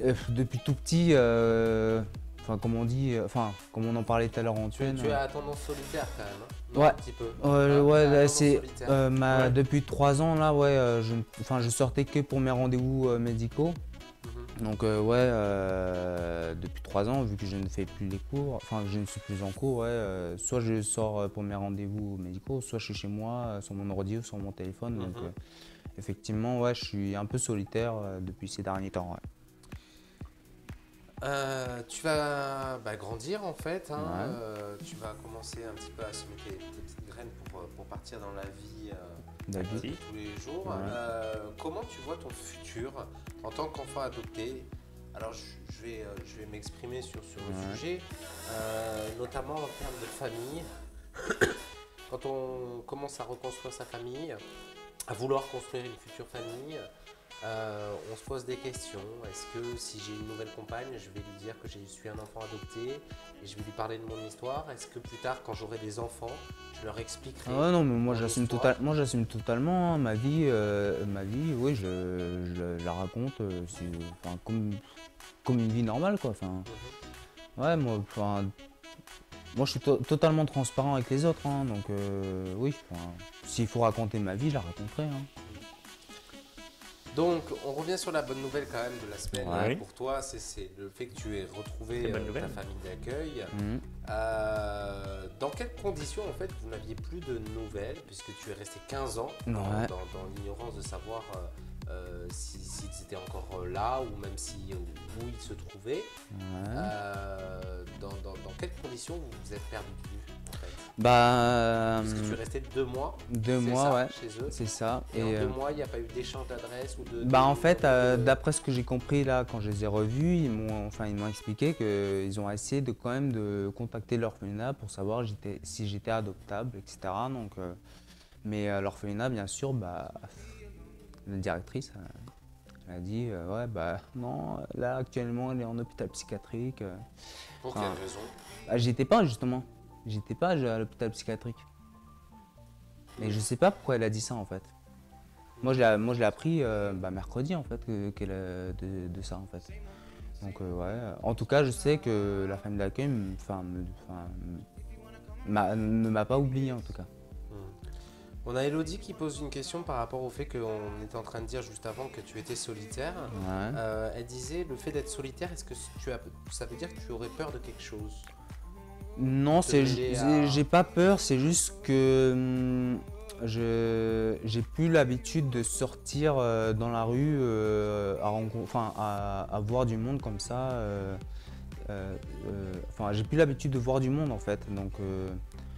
euh, depuis tout petit, euh, enfin comme on dit, euh, enfin comme on en parlait tout à l'heure en Tu, Tuenne, tu as tendance solitaire quand même, hein Non, Ouais. Un petit peu. Euh, Ah, ouais, là, tendance c'est ma- Ouais. depuis trois ans là, ouais, je, enfin, je sortais que pour mes rendez-vous médicaux. Mhm. Donc ouais, depuis trois ans, vu que je ne fais plus les cours, enfin que je ne suis plus en cours, ouais, soit je sors pour mes rendez-vous médicaux, soit je suis chez moi sur mon ordi ou sur mon téléphone. Donc Mhm. effectivement, ouais, je suis un peu solitaire depuis ces derniers temps. ouais. Euh, tu vas bah, grandir en fait, hein, Ouais. euh, tu vas commencer un petit peu à semer tes, tes petites graines pour, euh, pour partir dans la vie euh, de tous les jours. Ouais. Comment tu vois ton futur en tant qu'enfant adopté? Alors je, je vais, je vais m'exprimer sur, sur le Ouais. sujet, notamment en termes de famille. Quand on commence à reconstruire sa famille, à vouloir construire une future famille, euh, on se pose des questions. Est-ce que si j'ai une nouvelle compagne, je vais lui dire que je suis un enfant adopté et je vais lui parler de mon histoire? Est-ce que plus tard, quand j'aurai des enfants, je leur expliquerai Ah ouais, non, mais moi j'assume total, moi j'assume totalement hein, ma vie, euh, ma vie, oui, je, je la raconte, euh, enfin, comme, comme une vie normale quoi. Enfin, Mhm. ouais, moi, enfin, moi je suis to- totalement transparent avec les autres, hein, donc oui, s'il faut raconter ma vie, je la raconterai. hein. Donc, on revient sur la bonne nouvelle quand même de la semaine Ouais. pour toi, c'est- le fait que tu aies retrouvé euh, ta famille d'accueil. Mhm. Euh, dans quelles conditions en fait vous n'aviez plus de nouvelles puisque tu es resté 15 ans dans, Ouais. dans- dans l'ignorance de savoir euh, euh, si- s'ils étaient encore là ou même si où, ils se trouvaient. Ouais. Dans, dans- dans quelles conditions vous vous êtes perdu Bah, Parce que tu euh, resté deux mois, deux mois, ça, ouais, chez eux. c'est ça. Et, en euh, deux mois, il n'y a pas eu d'échange d'adresse ou de. Bah en fait, euh, d'après ce que j'ai compris là, quand je les ai revus, ils m'ont, enfin ils m'ont expliqué qu'ils ont essayé de quand même de contacter l'orphelinat pour savoir si j'étais adoptable, etc. Donc, euh, mais euh, l'orphelinat, bien sûr, bah, la directrice, euh, elle a dit euh, ouais bah non, là actuellement elle est en hôpital psychiatrique. euh. Pour quelle raison? Ah, j'étais pas justement, j'étais pas à l'hôpital psychiatrique. Et je sais pas pourquoi elle a dit ça en fait. Moi je l'ai, moi, je l'ai appris euh, bah, mercredi en fait qu'elle a de, de ça en fait. Donc euh, ouais. En tout cas je sais que la famille d'accueil enfin, ne m'a pas oublié en tout cas. On a Elodie qui pose une question par rapport au fait qu'on était en train de dire juste avant que tu étais solitaire. Ouais. Euh, elle disait le fait d'être solitaire, est-ce que tu as, ça veut dire que tu aurais peur de quelque chose? Non, j'ai, à- pas peur, c'est juste que hum, je, j'ai plus l'habitude de sortir euh, dans la rue, euh, à, enfin, à, à voir du monde comme ça. euh, enfin, j'ai plus l'habitude de voir du monde en fait. Donc,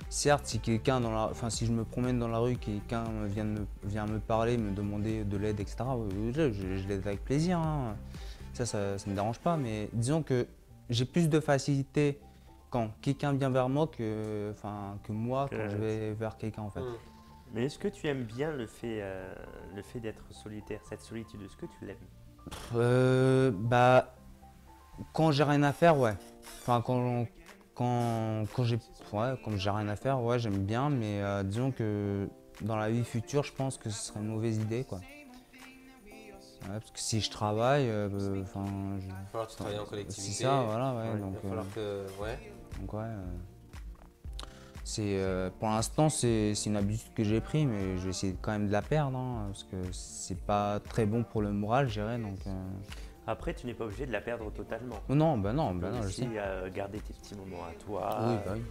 certes, si quelqu'un dans la, enfin, si je me promène dans la rue, quelqu'un vient me, vient me parler, me demander de l'aide, etc. Je, l'aide avec plaisir. hein. Ça, ça, ça me dérange pas. Mais disons que j'ai plus de facilité quand quelqu'un vient vers moi que, enfin, que moi Que- quand je vais vers quelqu'un en fait. Hmm. Mais est-ce que tu aimes bien le fait, euh, le fait d'être solitaire, cette solitude? Est-ce que tu l'aimes? Euh, bah, quand j'ai rien à faire, ouais. Enfin, quand, quand, quand j'ai ouais, quand j'ai rien à faire, ouais, j'aime bien, mais euh, disons que dans la vie future, je pense que ce serait une mauvaise idée, quoi. Ouais, parce que si je travaille, enfin, je- Il va falloir que tu travailles en collectivité. c'est ça, voilà, ouais. Ouais, donc, Il va falloir euh, que. Ouais. Donc, ouais. euh, c'est, euh, pour l'instant, c'est une habitude que j'ai prise, mais je vais essayer quand même de la perdre, hein, parce que c'est pas très bon pour le moral, je dirais. Donc, euh, Après, tu n'es pas obligé de la perdre totalement. non, bah non, Tu bah peux non, je sais. euh, garder tes petits moments à toi. Oui, bah oui.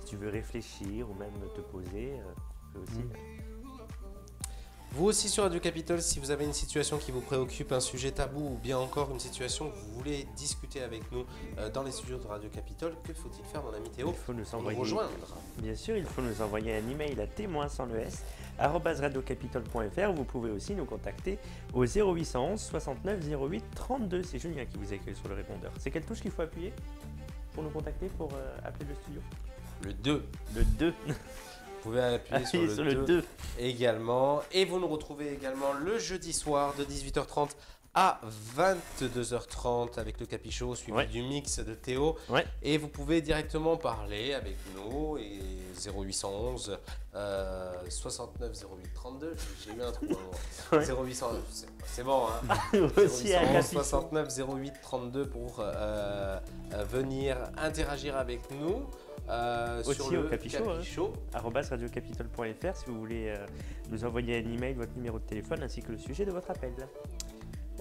Si tu veux réfléchir ou même te poser, euh, tu peux aussi. Mm. Vous aussi sur Radio Capitole, si vous avez une situation qui vous préoccupe, un sujet tabou ou bien encore une situation que vous voulez discuter avec nous euh, dans les studios de Radio Capitole, que faut-il faire mon ami Théo Il faut nous envoyer. rejoindre Bien sûr, il faut nous envoyer un email à témoin sans le S radiocapitole.fr. Vous pouvez aussi nous contacter au 0811 69 08 32. C'est Julien qui vous accueille sur le répondeur. C'est quelle touche qu'il faut appuyer pour nous contacter, pour euh, appeler le studio? Le 2. Le 2. Vous pouvez appuyer sur, Appuyez le, 2 2. également. Et vous nous retrouvez également le jeudi soir de 18h30 à 22h30 avec le Capichot, suivi Ouais. du mix de Théo. Ouais. Et vous pouvez directement parler avec nous et 0811 euh, 69 08 32. J'ai eu un trou. Ouais. 0800, c'est- bon. Hein. aussi à 0811 Capichot. 69 08 32 pour euh, euh, venir interagir avec nous. Euh, Aussi sur au le Capichot, hein. Capichot. arobase radiocapitole.fr si vous voulez euh, nous envoyer un email, votre numéro de téléphone ainsi que le sujet de votre appel.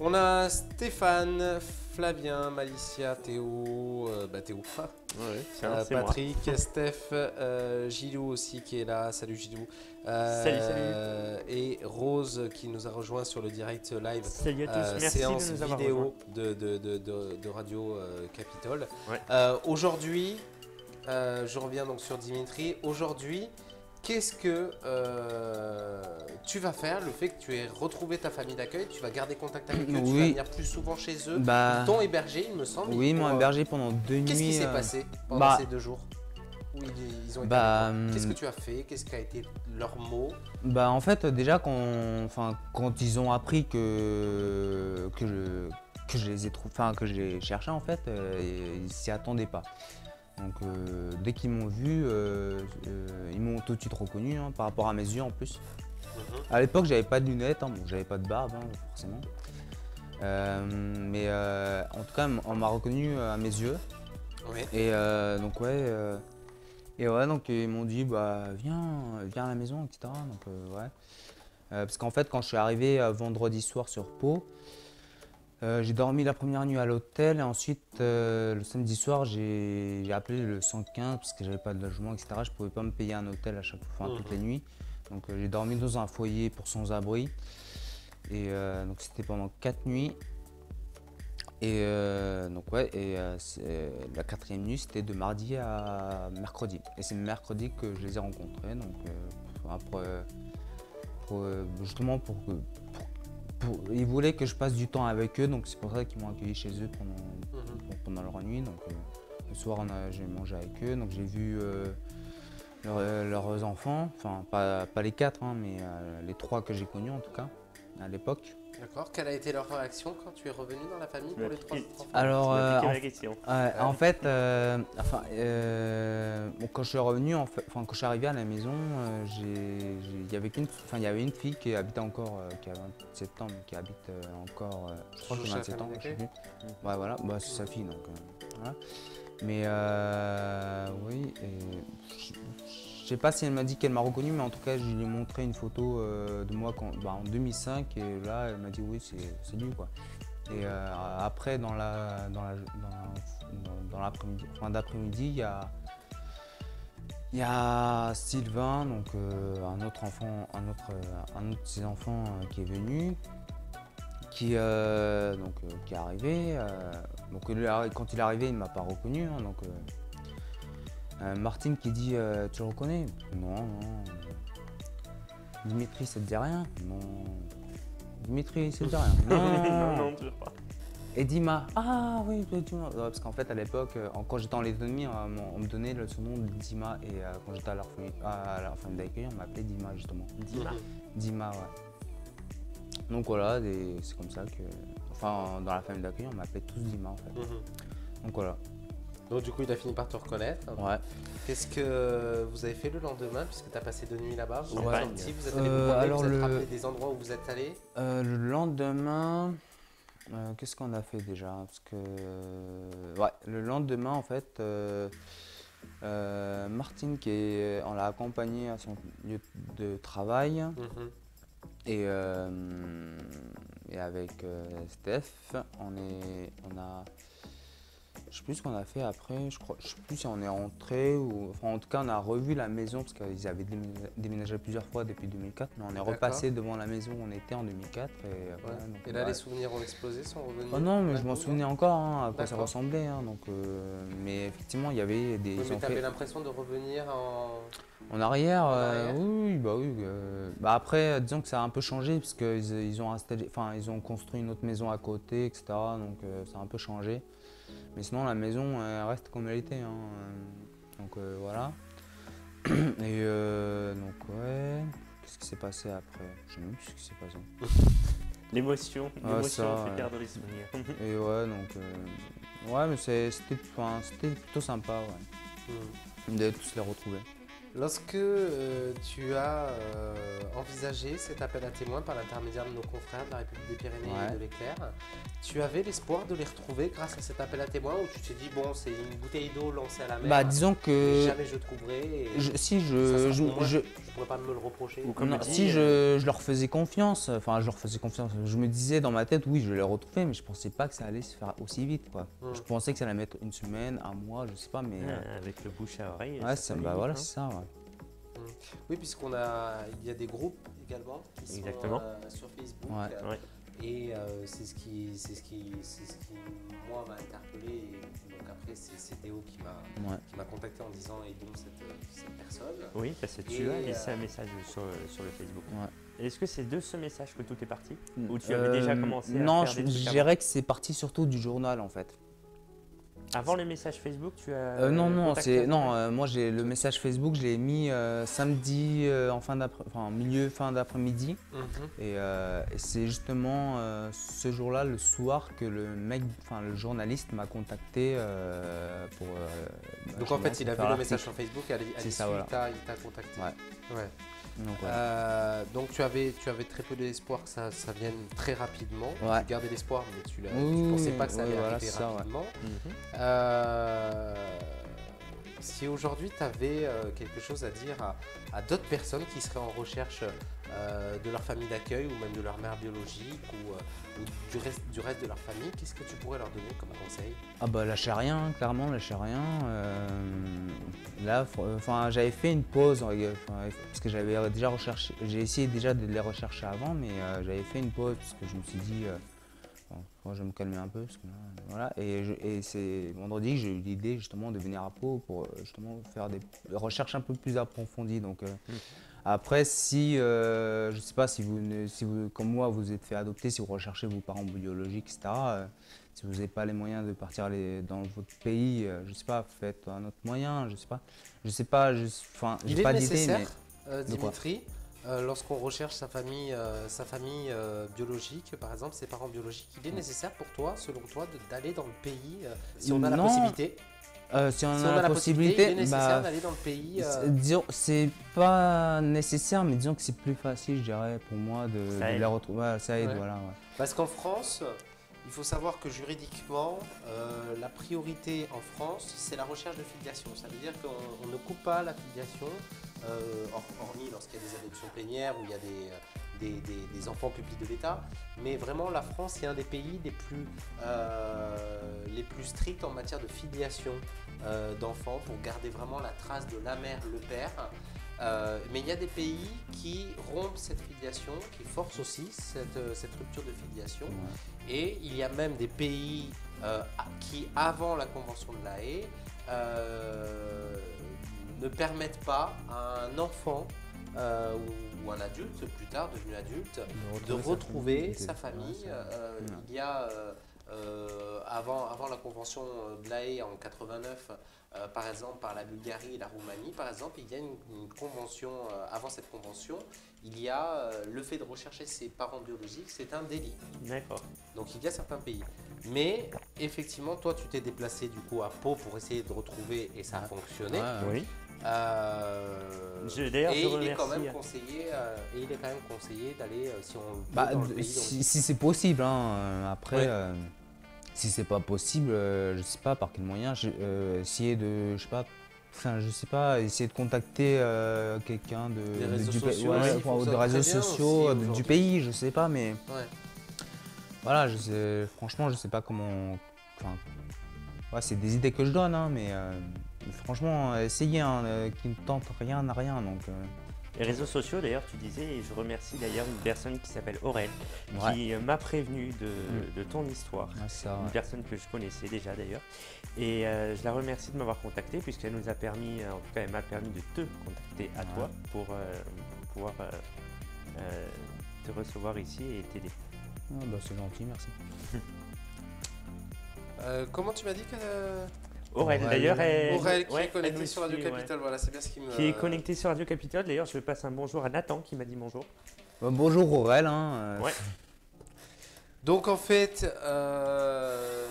On a Stéphane, Flavien, Malicia, Théo, euh, bah Théo, Tiens, euh, moi. Patrick, Steph, euh, Gilou aussi qui est là. Salut Gilou. Euh, Salut, salut. Et Rose qui nous a rejoint sur le direct live. Salut à tous, euh, merci séance de nous avoir vidéo de, de, de, de- de Radio euh, Capitole. Ouais. Euh, Aujourd'hui, euh, je reviens donc sur Dimitri. Aujourd'hui, qu'est-ce que euh, tu vas faire Le fait que tu aies retrouvé ta famille d'accueil, tu vas garder contact avec eux, tu vas venir plus souvent chez eux? Bah, Ils t'ont hébergé, il me semble. oui, ils m'ont euh, hébergé pendant deux nuits. Qu'est-ce qui s'est passé pendant bah- ces deux jours? Où ils, ils ont été Bah, toi? Qu'est-ce que hum, tu as fait? Qu'est-ce qui a été leur mot? Bah en fait déjà quand, enfin, quand ils ont appris que, que, je, que je les ai trouvés, enfin que je les cherchais en fait, euh, ils s'y attendaient pas. Donc euh, dès qu'ils m'ont vu, euh, euh, ils m'ont tout de suite reconnu hein, par rapport à mes yeux en plus. À l'époque j'avais pas de lunettes, hein, bon j'avais pas de barbe hein, forcément. Mais en tout cas on m'a reconnu à mes yeux. Oui. Et donc ouais, et ouais, donc ils m'ont dit bah viens, viens à la maison, etc. Donc ouais, parce qu'en fait quand je suis arrivé vendredi soir sur Pau, euh, j'ai dormi la première nuit à l'hôtel et ensuite euh, le samedi soir j'ai appelé le 115 parce que j'avais pas de logement, etc. Je pouvais pas me payer un hôtel à chaque fois, enfin, toutes les nuits. Donc euh, j'ai dormi dans un foyer pour sans-abri et donc c'était pendant quatre nuits. Et euh, donc ouais, et la quatrième nuit c'était de mardi à mercredi. Et c'est mercredi que je les ai rencontrés. Donc pour- pour, pour, justement pour que pour- ils voulaient que je passe du temps avec eux, donc c'est pour ça qu'ils m'ont accueilli chez eux pendant, Mhm. pendant leur nuit. Donc euh, le soir j'ai mangé avec eux, donc j'ai vu euh, leur- euh, leurs enfants, enfin pas, pas les quatre, hein, mais euh, les trois que j'ai connus en tout cas à l'époque. D'accord. Quelle a été leur réaction quand tu es revenu dans la famille pour les trois enfants Alors, euh, en. Ouais, fait, euh, enfin, euh, bon, quand je suis revenu, en fait, enfin, quand je suis arrivé à la maison, euh, il y avait qu'une, enfin, il y avait une fille qui habitait encore, euh, qui a 27 ans, mais qui habite encore, euh, je crois que Toujours chez la 27 ans, je sais plus. Ouais, voilà, bah, c'est sa fille, donc euh, voilà. Mais euh, oui, et sais pas si elle m'a dit qu'elle m'a reconnu, mais en tout cas, je lui ai montré une photo euh, de moi bah, en 2005, et là, elle m'a dit oui, c'est lui, quoi. Et euh, après, dans la, dans la, dans, l'après-midi, fin d'après-midi, il y a, Sylvain, donc euh, un autre enfant, un autre, un autre de ses enfants qui est venu, qui, donc, qui est arrivé. donc quand il est arrivé, il m'a pas reconnu. hein, donc, Martine qui dit euh, Tu le reconnais? Non, non. Dimitri, ça te dit rien? Non. Dimitri, ça te dit rien? Non, non, non, toujours pas. Et Dima, ah oui, Dima. Parce qu'en fait, à l'époque, euh, quand j'étais en Lettonie, euh, on, on me donnait le surnom de Dima. Et euh, quand j'étais à à l'orphelinat d'accueil, on m'appelait Dima, justement. Dima. Dima, ouais. Donc voilà, c'est comme ça que. Enfin, dans la famille d'accueil, on m'appelait tous Dima, en fait. Mhm. Donc voilà. Donc du coup, il a fini par te reconnaître. Ouais. Qu'est-ce que vous avez fait le lendemain puisque tu as passé deux nuits là-bas? Vous Ouais. vous êtes allé Euh, vous promener, alors vous êtes le- rappelé des endroits où vous êtes allé Euh, le lendemain, euh, qu'est-ce qu'on a fait déjà? Parce que ouais, le lendemain en fait, euh, euh, Martine qui est, on l'a accompagnée à son lieu de travail Mhm. et, euh, et avec euh, Steph, on est, on a, Je sais plus ce qu'on a fait après, je crois, je sais plus si on est rentré ou. Enfin, en tout cas, on a revu la maison parce qu'ils avaient déménagé- plusieurs fois depuis 2004. Mais on est repassé devant la maison où on était en 2004. Et, Ouais. voilà, donc, Et là, ouais. les souvenirs ont explosé, sont revenus Oh non, mais je m'en souvenais encore hein, à quoi ça ressemblait. hein, donc, euh, mais effectivement, il y avait des. Oui, mais ont t'avais fait- l'impression de revenir en. En arrière, En euh, arrière oui, oui, bah oui. euh, bah après, disons que ça a un peu changé parce qu'ils ils ont installé, enfin, ils ont construit une autre maison à côté, etc. Donc ça a un peu changé. Mais sinon, la maison elle reste comme elle était. hein, euh, donc euh, voilà. Et euh, donc ouais. Qu'est-ce qui s'est passé après? Je sais même plus ce qui s'est passé. L'émotion, Ah, l'émotion ça, fait perdre les souvenirs. Et ouais, donc euh, ouais, mais c'était, plutôt sympa, ouais, Hmm. de tous les retrouver. Lorsque euh, tu as euh, envisagé cet appel à témoins par l'intermédiaire de nos confrères de la République des Pyrénées et de l'Éclair, tu avais l'espoir de les retrouver grâce à cet appel à témoins ou tu t'es dit, bon, c'est une bouteille d'eau lancée à la mer, Bah disons que jamais je trouverai et je- si je, je, moi, je- je pourrais pas me le reprocher. Ou comme Non, le dit, si euh, je, je leur faisais confiance, enfin je leur faisais confiance, je me disais dans ma tête oui je vais les retrouver mais je pensais pas que ça allait se faire aussi vite quoi. Hmm. Je pensais que ça allait mettre une semaine, un mois, je sais pas mais Ah, avec le bouche à oreille. ouais, ça bah voilà vite, c'est ça ouais. Oui, puisqu'on a, il y a des groupes également qui sont Exactement. euh, sur Facebook. Ouais. euh, Ouais. Et euh, c'est ce qui, c'est ce qui, c'est ce qui, moi, m'a interpellé. Et donc après, c'est c'est Théo qui m'a, Ouais. qui m'a contacté en disant aidons cette, cette personne. Oui, parce que tu Et, as laissé euh, un message sur, sur le Facebook. Ouais. Est-ce que c'est de ce message que tout est parti? Ou tu avais déjà commencé à Non, faire je, des trucs je avant? dirais que c'est parti surtout du journal en fait. Avant les messages Facebook, tu as. Euh, non, non, c'est non. euh, moi, j'ai le message Facebook, je l'ai mis euh, samedi euh, en fin d'après, enfin milieu fin d'après-midi. Et, euh, et c'est justement euh, ce jour-là, le soir, que le mec, enfin le journaliste m'a contacté euh, pour. euh, bah, Donc en fait, il a vu le message sur Facebook et à ça, voilà. il t'a- il t'a contacté. Ouais. Ouais. Donc, ouais. Euh, donc tu avais, tu avais très peu d'espoir que ça, ça vienne très rapidement. Ouais. Tu gardais l'espoir, mais tu ne pensais pas que ça allait voilà, arriver ça, rapidement. Mhm. Euh, si aujourd'hui tu avais quelque chose à dire à, d'autres personnes qui seraient en recherche euh, de leur famille d'accueil ou même de leur mère biologique ou, euh, ou du, reste, du reste de leur famille, qu'est-ce que tu pourrais leur donner comme conseil? Ah bah lâchez rien, clairement lâchez rien. euh, là, enfin j'avais fait une pause euh, parce que j'avais déjà recherché, j'ai essayé déjà de les rechercher avant, mais euh, j'avais fait une pause parce que je me suis dit, euh, moi, je vais me calmer un peu, parce que là, voilà. Et, c'est vendredi que j'ai eu l'idée justement de venir à Pau pour euh, justement faire des recherches un peu plus approfondies. Donc euh, Mhm. après, si euh, je sais pas si vous, si vous, comme moi, vous êtes fait adopter, si vous recherchez vos parents biologiques, etc. euh, si vous n'avez pas les moyens de partir les- dans votre pays, je sais pas, faites un autre moyen, je sais pas. Je sais pas, je, est pas d'idée, mais Dimitri, euh, lorsqu'on recherche sa famille, euh, sa famille euh, biologique, par exemple ses parents biologiques, il est nécessaire pour toi, selon toi, d'aller dans le pays, euh, si on a la Non, possibilité, euh, si on, si a, la possibilité, il est nécessaire bah, d'aller dans le pays. euh, c'est- disons, c'est pas nécessaire, mais disons que c'est plus facile, je dirais, pour moi de, Ça de aide. les retrouver. Ouais, ça aide, Ouais. voilà. ouais. Parce qu'en France, il faut savoir que juridiquement, euh, la priorité en France, c'est la recherche de filiation. Ça veut dire qu'on on ne coupe pas la filiation, euh, hor- hormis lorsqu'il y a des adoptions plénières où il y a des, des, des- des enfants publics de l'État. Mais vraiment, la France est un des pays les plus, euh, les plus stricts en matière de filiation euh, d'enfants pour garder vraiment la trace de la mère, le père. Euh, mais il y a des pays qui rompent cette filiation, qui forcent aussi cette, euh, cette rupture de filiation. Ouais. Et il y a même des pays euh, qui, avant la Convention de la Haye, euh, ne permettent pas à un enfant euh, ou, ou un adulte, plus tard devenu adulte, de retrouver sa famille. Euh. Il y a, euh, euh, avant, avant la convention de la Haye en 89, euh, par exemple, par la Bulgarie et la Roumanie, par exemple, il y a une, une convention, euh, avant cette convention, il y a euh, le fait de rechercher ses parents biologiques, c'est un délit. D'accord. Donc il y a certains pays. Mais effectivement, toi, tu t'es déplacé du coup à Pau pour essayer de retrouver et ça a fonctionné. Ouais. Oui. Euh, Je- d'ailleurs, et je il est quand même hein. conseillé, euh, et il est quand même conseillé d'aller euh, si on veut, Bah, dans le pays si, c'est possible, hein, après, Ouais. euh, si c'est pas possible, euh, je sais pas par quel moyen, je- euh, essayer de, je sais pas, enfin, je sais pas, essayer de contacter euh, quelqu'un de, Des de- réseaux du sociaux ouais, des réseaux sociaux, aussi de- du pays, je sais pas, mais Ouais. voilà, je sais, franchement, je sais pas comment, enfin, Ouais, c'est des idées que je donne, hein, mais euh, franchement, essayez, hein, euh, qui ne tente rien n'a rien. Donc, euh, Les réseaux sociaux, d'ailleurs, tu disais, et je remercie d'ailleurs une personne qui s'appelle Aurel, ouais, qui euh, m'a prévenu de, Mm. de ton histoire. ça, Une ouais. personne que je connaissais déjà d'ailleurs. Et euh, je la remercie de m'avoir contacté, puisqu'elle nous a permis, en tout cas, elle m'a permis de te contacter à Ouais. toi pour euh, pouvoir euh, euh, te recevoir ici et t'aider. Ah, bah, c'est gentil, merci. Euh, comment tu m'as dit que. Aurel, d'ailleurs, elle, Aurel qui ouais, est elle connecté nous sur Radio ouais. Capital, voilà, c'est bien ce qui me. Qui est connecté sur Radio Capitole. D'ailleurs, je passe un bonjour à Nathan qui m'a dit bonjour. Bah, bonjour Aurel. Hein, euh, Ouais. Donc en fait, euh,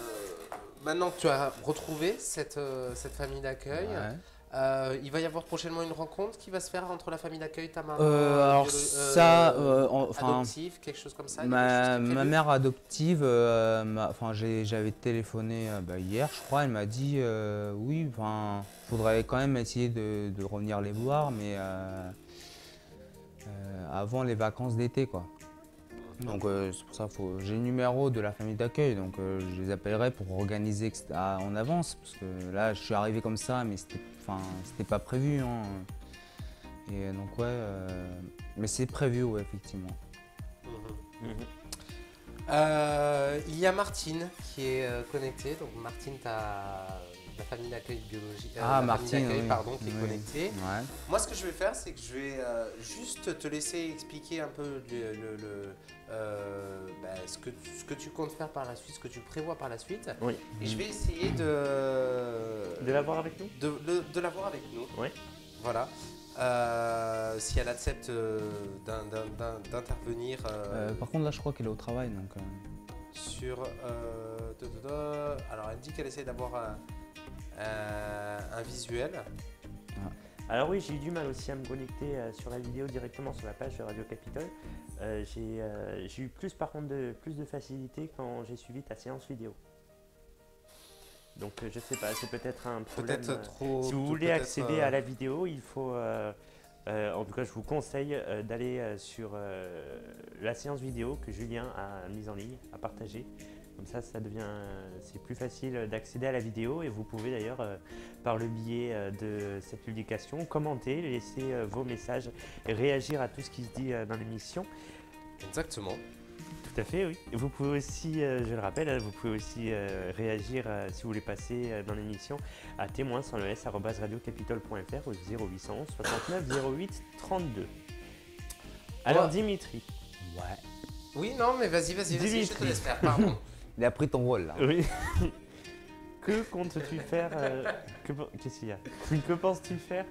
maintenant que tu as retrouvé cette, euh, cette famille d'accueil, ouais. Euh, il va y avoir prochainement une rencontre qui va se faire entre la famille d'accueil, ta maman, Euh, alors euh, ça, euh, en- enfin, adoptive, quelque chose comme ça. il ma, mère adoptive, euh, enfin j'avais téléphoné euh, bah, hier, je crois, elle m'a dit euh, oui, enfin, faudrait quand même essayer de, de revenir les voir, mais euh, euh, avant les vacances d'été, quoi. Donc euh, c'est pour ça faut j'ai le numéro de la famille d'accueil, donc euh, je les appellerai pour organiser en avance, parce que là je suis arrivé comme ça, mais c'était, enfin, c'était pas prévu. hein. Et donc ouais, euh, mais c'est prévu, ouais, effectivement. Mhm. Mhm. Euh, il y a Martine qui est euh, connectée. Donc Martine, ta la famille d'accueil biologique. euh, Ah, la famille Martine, d'accueil, oui. pardon, qui est connectée. Ouais. Moi, ce que je vais faire, c'est que je vais euh, juste te laisser expliquer un peu le, le- le, euh, bah, ce, que, tu- ce que tu comptes faire par la suite, ce que tu prévois par la suite. Oui. Et je vais essayer de. De l'avoir avec nous? De, de, de l'avoir avec nous. Oui. Voilà. Euh, si elle accepte euh, d'in- d'in- d'in- d'intervenir euh, Euh, par contre là je crois qu'elle est au travail, donc euh, sur. euh, da, da, da. alors, elle dit qu'elle essaie d'avoir un, un- visuel. Alors oui, j'ai eu du mal aussi à me connecter euh, sur la vidéo directement sur la page de Radio Capitole. Euh, j'ai euh, eu plus par contre de, plus de facilité quand j'ai suivi ta séance vidéo. Donc euh, je sais pas, c'est peut-être un problème. Peut-être euh, trop. si vous voulez accéder euh, à la vidéo, il faut, euh, euh, en tout cas je vous conseille euh, d'aller euh, sur euh, la séance vidéo que Julien a mise en ligne, a partagée. Comme ça, ça devient, c'est plus facile d'accéder à la vidéo et vous pouvez d'ailleurs, euh, par le biais euh, de cette publication, commenter, laisser euh, vos messages et réagir à tout ce qui se dit euh, dans l'émission. Exactement. Tout à fait, oui. Et Vous pouvez aussi, euh, je le rappelle, hein, vous pouvez aussi euh, réagir euh, si vous voulez passer euh, dans l'émission à témoins sans le s radiocapitole.fr au 0811 69 08 32. Alors Ouais. Dimitri, ouais. Oui, non, mais vas-y, vas-y, vas-y, je te Dimitri. laisse faire, pardon. Il a pris ton rôle là. oui. que comptes-tu faire euh, que Qu'est-ce qu'il y a? Que penses-tu faire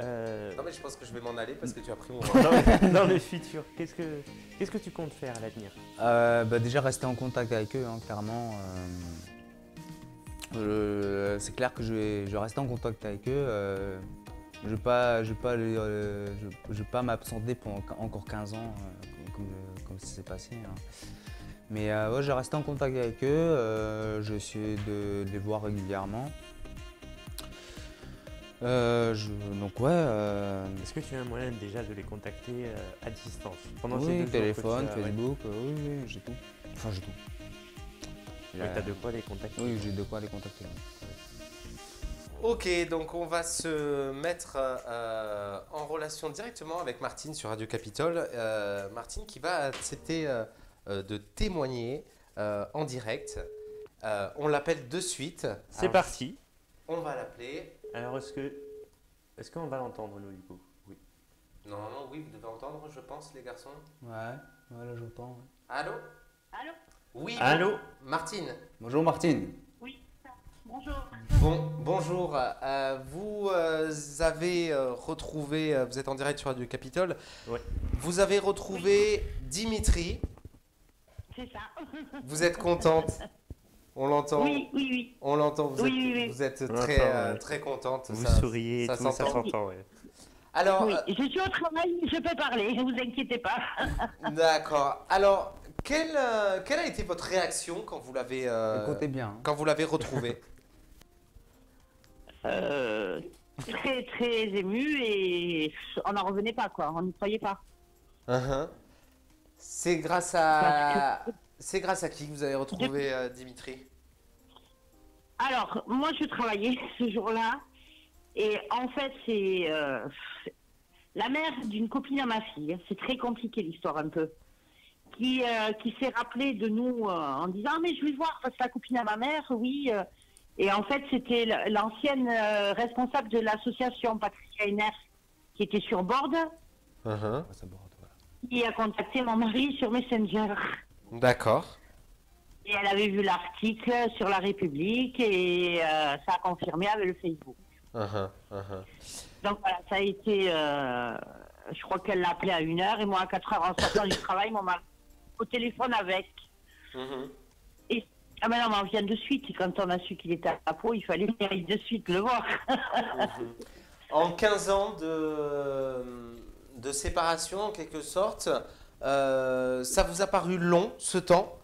euh, non, mais je pense que je vais m'en aller parce que tu as pris mon dans, le, dans le futur Qu'est-ce que qu'est-ce que tu comptes faire à l'avenir? Euh, bah, déjà rester en contact avec eux, hein, clairement. euh, je- c'est clair que je vais, je vais rester en contact avec eux. euh, je ne vais pas, je vais pas, euh, je- vais pas m'absenter pendant encore 15 ans, euh, comme, comme, comme ça s'est passé. hein. Mais euh, ouais, je vais rester en contact avec eux. euh, je vais essayer de, de les voir régulièrement. Euh, je- donc ouais, euh, Est-ce que tu as un moyen déjà de les contacter euh, à distance pendant ces deux oui, jours que téléphone, tu as- ouais. Facebook, euh, oui, oui, j'ai tout. Enfin, j'ai tout. Ouais, t'as de quoi les contacter. Oui, j'ai de quoi les contacter. Ok, donc on va se mettre euh, en relation directement avec Martine sur Radio Capitole. Euh, Martine qui va accepter de témoigner euh, en direct. Euh, on l'appelle de suite. C'est parti. On va l'appeler. Alors est-ce que est-ce qu'on va l'entendre nous du coup? Oui. Normalement, oui, vous devez entendre, je pense, les garçons. Ouais, ouais, là j'entends. ouais. Allô? Allô? Oui. Allô? Martine. Bonjour Martine. Oui, bonjour. Bon, bonjour. euh, vous euh, avez euh, retrouvé, euh, vous êtes en direct sur Radio Capitole. Ouais. Vous avez retrouvé Dimitri. C'est ça. Vous êtes contente? On l'entend. Oui, oui, oui. On l'entend. Vous, Oui, êtes, oui, oui. vous êtes On très, euh, très contente. Vous ça- souriez, ça s'entend. Ouais. Alors, oui. Je suis au travail, je peux parler, ne vous inquiétez pas. euh, d'accord. Alors, quelle, euh, quelle a été votre réaction quand vous l'avez euh, bien. hein. quand vous l'avez retrouvé Euh, très, très ému et on n'en revenait pas, quoi. On n'y croyait pas. Uh-huh. C'est grâce à c'est grâce à qui que vous avez retrouvé euh, Dimitri? Alors, moi, je travaillais ce jour-là. Et en fait, c'est euh, la mère d'une copine à ma fille. C'est très compliqué l'histoire un peu. Qui, euh, qui s'est rappelé de nous euh, en disant ah, mais je vais voir parce que la copine à ma mère, oui. Et en fait, c'était l'ancienne responsable de l'association Patricia Henner qui était sur board Mhm. Qui a contacté mon mari sur Messenger. D'accord. Et elle avait vu l'article sur La République et euh, ça a confirmé avec le Facebook. Mhm, mhm. Donc voilà, ça a été. euh, je crois qu'elle l'a appelé à une heure et moi à 4 heures en sortant du travail, mon mari au téléphone avec. Mhm. Et ah ben non, mais on vient de suite. Et quand on a su qu'il était à la peau, il fallait venir de suite le voir. En 15 ans de, de séparation, en quelque sorte, euh, ça vous a paru long, ce temps?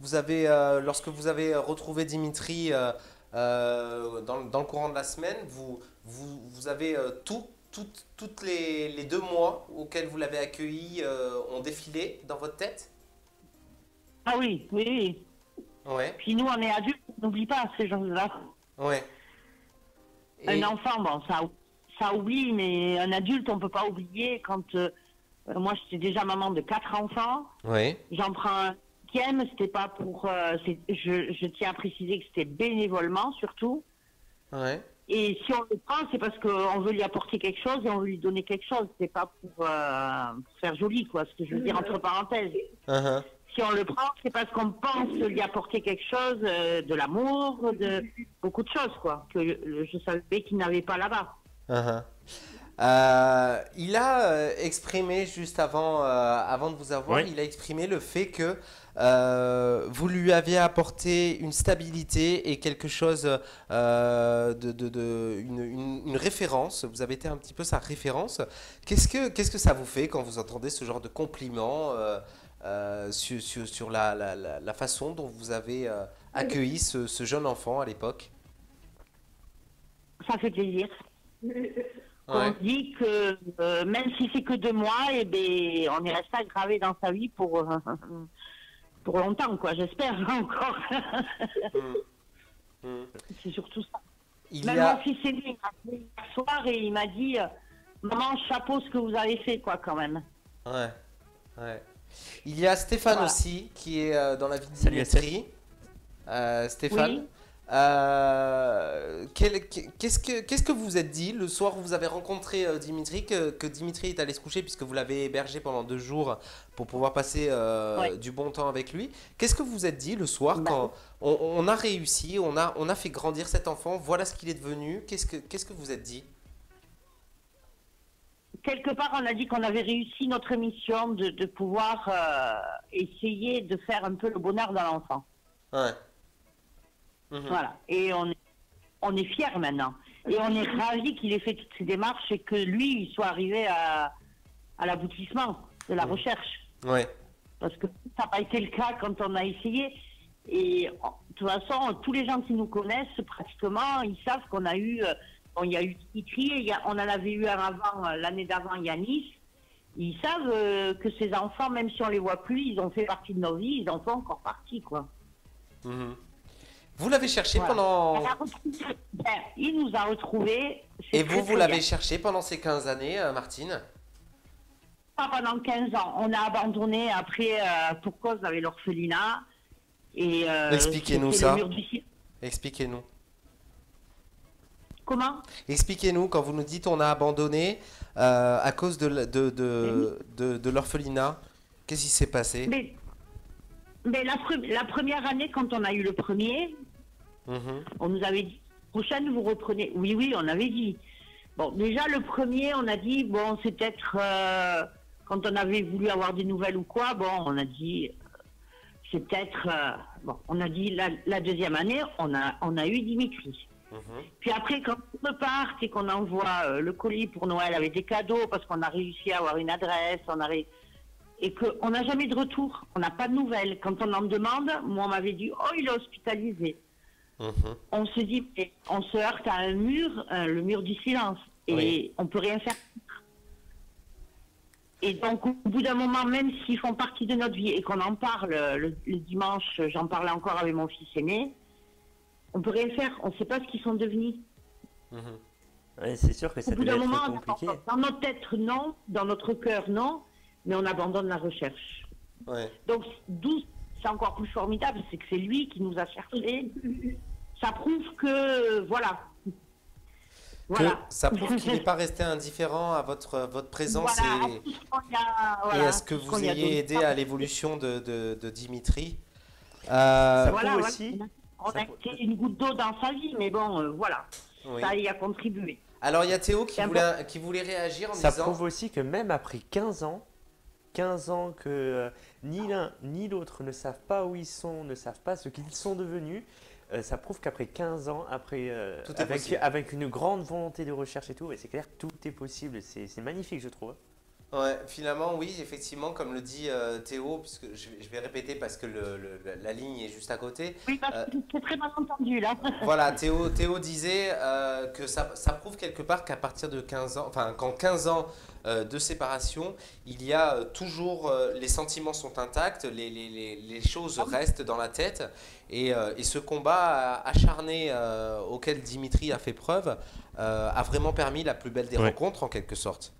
Vous avez, euh, Lorsque vous avez retrouvé Dimitri euh, dans, dans le courant de la semaine, vous, vous, vous avez tout, tout- toutes les, les deux mois auxquels vous l'avez accueilli ont défilé dans votre tête? Ah oui, oui, oui. Ouais, Puis nous, on est adultes, n'oublie pas ces gens-là. ouais. Un enfant, bon, ça, ça oublie, mais un adulte, on peut pas oublier. Quand euh, moi, j'étais déjà maman de quatre enfants, Ouais, j'en prends un cinquième, c'était pas pour. euh, je, je tiens à préciser que c'était bénévolement surtout. ouais. Et si on le prend, c'est parce qu'on veut lui apporter quelque chose et on veut lui donner quelque chose. C'est pas pour, euh, pour faire joli, quoi. Ce que je veux dire entre parenthèses. Mhm. Si on le prend, c'est parce qu'on pense lui apporter quelque chose, euh, de l'amour, de beaucoup de choses, quoi. Que je savais qu'il n'avait pas là-bas. Uh-huh. Euh, il a euh, exprimé juste avant, euh, avant de vous avoir, Oui. il a exprimé le fait que euh, vous lui aviez apporté une stabilité et quelque chose euh, de, de- de- une, une- une référence. Vous avez été un petit peu sa référence. Qu'est-ce que qu'est-ce que ça vous fait quand vous entendez ce genre de compliments euh, euh, sur, sur, sur la, la- la- la façon dont vous avez euh, accueilli ce, ce jeune enfant à l'époque? Ça fait plaisir. On Ouais. dit que euh, même si c'est que deux mois, et ben, on est resté gravé dans sa vie pour, euh, pour longtemps, quoi. J'espère encore. Mm. Mm. c'est surtout ça. Il Même a... mon fils m'a appelé hier soir et il m'a dit euh, Maman, chapeau ce que vous avez fait, quoi, quand même. Ouais, ouais. Il y a Stéphane Voilà. aussi qui est euh, dans la vie de Salut, Dimitri. Euh, Stéphane, Oui. Euh, qu'est-ce que qu'est-ce que vous vous êtes dit le soir où vous avez rencontré euh, Dimitri que, que Dimitri est allé se coucher puisque vous l'avez hébergé pendant deux jours pour pouvoir passer euh, Ouais. du bon temps avec lui? Qu'est-ce que vous vous êtes dit le soir Bah. quand on, on a réussi, on a on a fait grandir cet enfant, voilà ce qu'il est devenu? Qu'est-ce que qu'est-ce que vous êtes dit? Quelque part, on a dit qu'on avait réussi notre mission de, de pouvoir essayer de faire un peu le bonheur d'un enfant. Ouais. Mhm. Voilà. Et on est, on est fiers maintenant. Et on est ravis qu'il ait fait toutes ces démarches et que lui, il soit arrivé à, à l'aboutissement de la recherche. Ouais. Parce que ça n'a pas été le cas quand on a essayé. Et de toute façon, tous les gens qui nous connaissent, pratiquement, ils savent qu'on a eu. euh, bon, il y a eu il y a- on en avait eu un avant, euh, l'année d'avant, Yanis. Ils savent euh, que ces enfants, même si on les voit plus, ils ont fait partie de nos vies, ils en font encore partie, quoi. Mhm. Vous l'avez cherché Voilà. pendant il nous a retrouvés. Et vous, vous l'avez cherché pendant ces 15 années, euh, Martine Pas pendant 15 ans. On a abandonné après euh, pour cause avec l'orphelinat. Et, euh, Expliquez-nous ça. du Expliquez-nous. Comment? Expliquez-nous, quand vous nous dites on a abandonné euh, à cause de, de, de, de, de l'orphelinat, qu'est-ce qui s'est passé? Mais, mais la, pre- la première année, quand on a eu le premier, Mhm. on nous avait dit prochaine, vous reprenez. Oui, oui, on avait dit. Bon, déjà, le premier, on a dit bon, c'est peut-être euh, quand on avait voulu avoir des nouvelles ou quoi, bon, on a dit euh, c'est peut-être. euh, bon, on a dit la, la deuxième année, on a, on a eu Dimitri. Mhm. Puis après, quand on repart et qu'on envoie euh, le colis pour Noël avec des cadeaux, parce qu'on a réussi à avoir une adresse, on a ré- et qu'on n'a jamais de retour, on n'a pas de nouvelles. Quand on en demande, moi on m'avait dit, oh il est hospitalisé. Mhm. On se dit, on se heurte à un mur, euh, le mur du silence, et Oui. on peut rien faire. Et donc, au bout d'un moment, même s'ils font partie de notre vie et qu'on en parle euh, le, le dimanche, j'en parlais encore avec mon fils aîné, on peut rien faire. On ne sait pas ce qu'ils sont devenus. Ouais, c'est sûr que ça Au bout d'un moment, compliqué. dans notre tête, non. Dans notre cœur, non. Mais on abandonne la recherche. Ouais. Donc, d'où c'est encore plus formidable, c'est que c'est lui qui nous a cherchés. Ça prouve que, voilà. Que Voilà. ça prouve qu'il n'est pas resté indifférent à votre, votre présence Voilà, et, à ce que vous ayez aidé à l'évolution de, de, de Dimitri? Euh, Ça Voilà, prouve aussi- On ça a été une goutte d'eau dans sa vie, mais bon, euh, voilà, oui. ça y a contribué. Alors il y a Théo qui voulait, qui voulait réagir en Ça disant prouve aussi que même après 15 ans, 15 ans que euh, ni l'un ni l'autre ne savent pas où ils sont, ne savent pas ce qu'ils sont devenus, euh, ça prouve qu'après 15 ans, après, euh, Tout avec, une grande volonté de recherche et tout, et c'est clair, tout est possible. C'est magnifique, je trouve. Ouais, finalement, oui, effectivement, comme le dit euh, Théo, puisque je, vais- je vais répéter parce que le- le- la- la ligne est juste à côté. Oui, parce Euh, que c'est très mal entendu, là. Voilà, Théo, Théo disait euh, que ça, ça prouve quelque part qu'à partir de 15 ans, enfin, qu'en 15 ans de séparation, il y a euh, toujours, euh, les sentiments sont intacts, les, les, les, les choses restent dans la tête, et, euh, et ce combat acharné euh, auquel Dimitri a fait preuve euh, a vraiment permis la plus belle des Ouais. rencontres, en quelque sorte.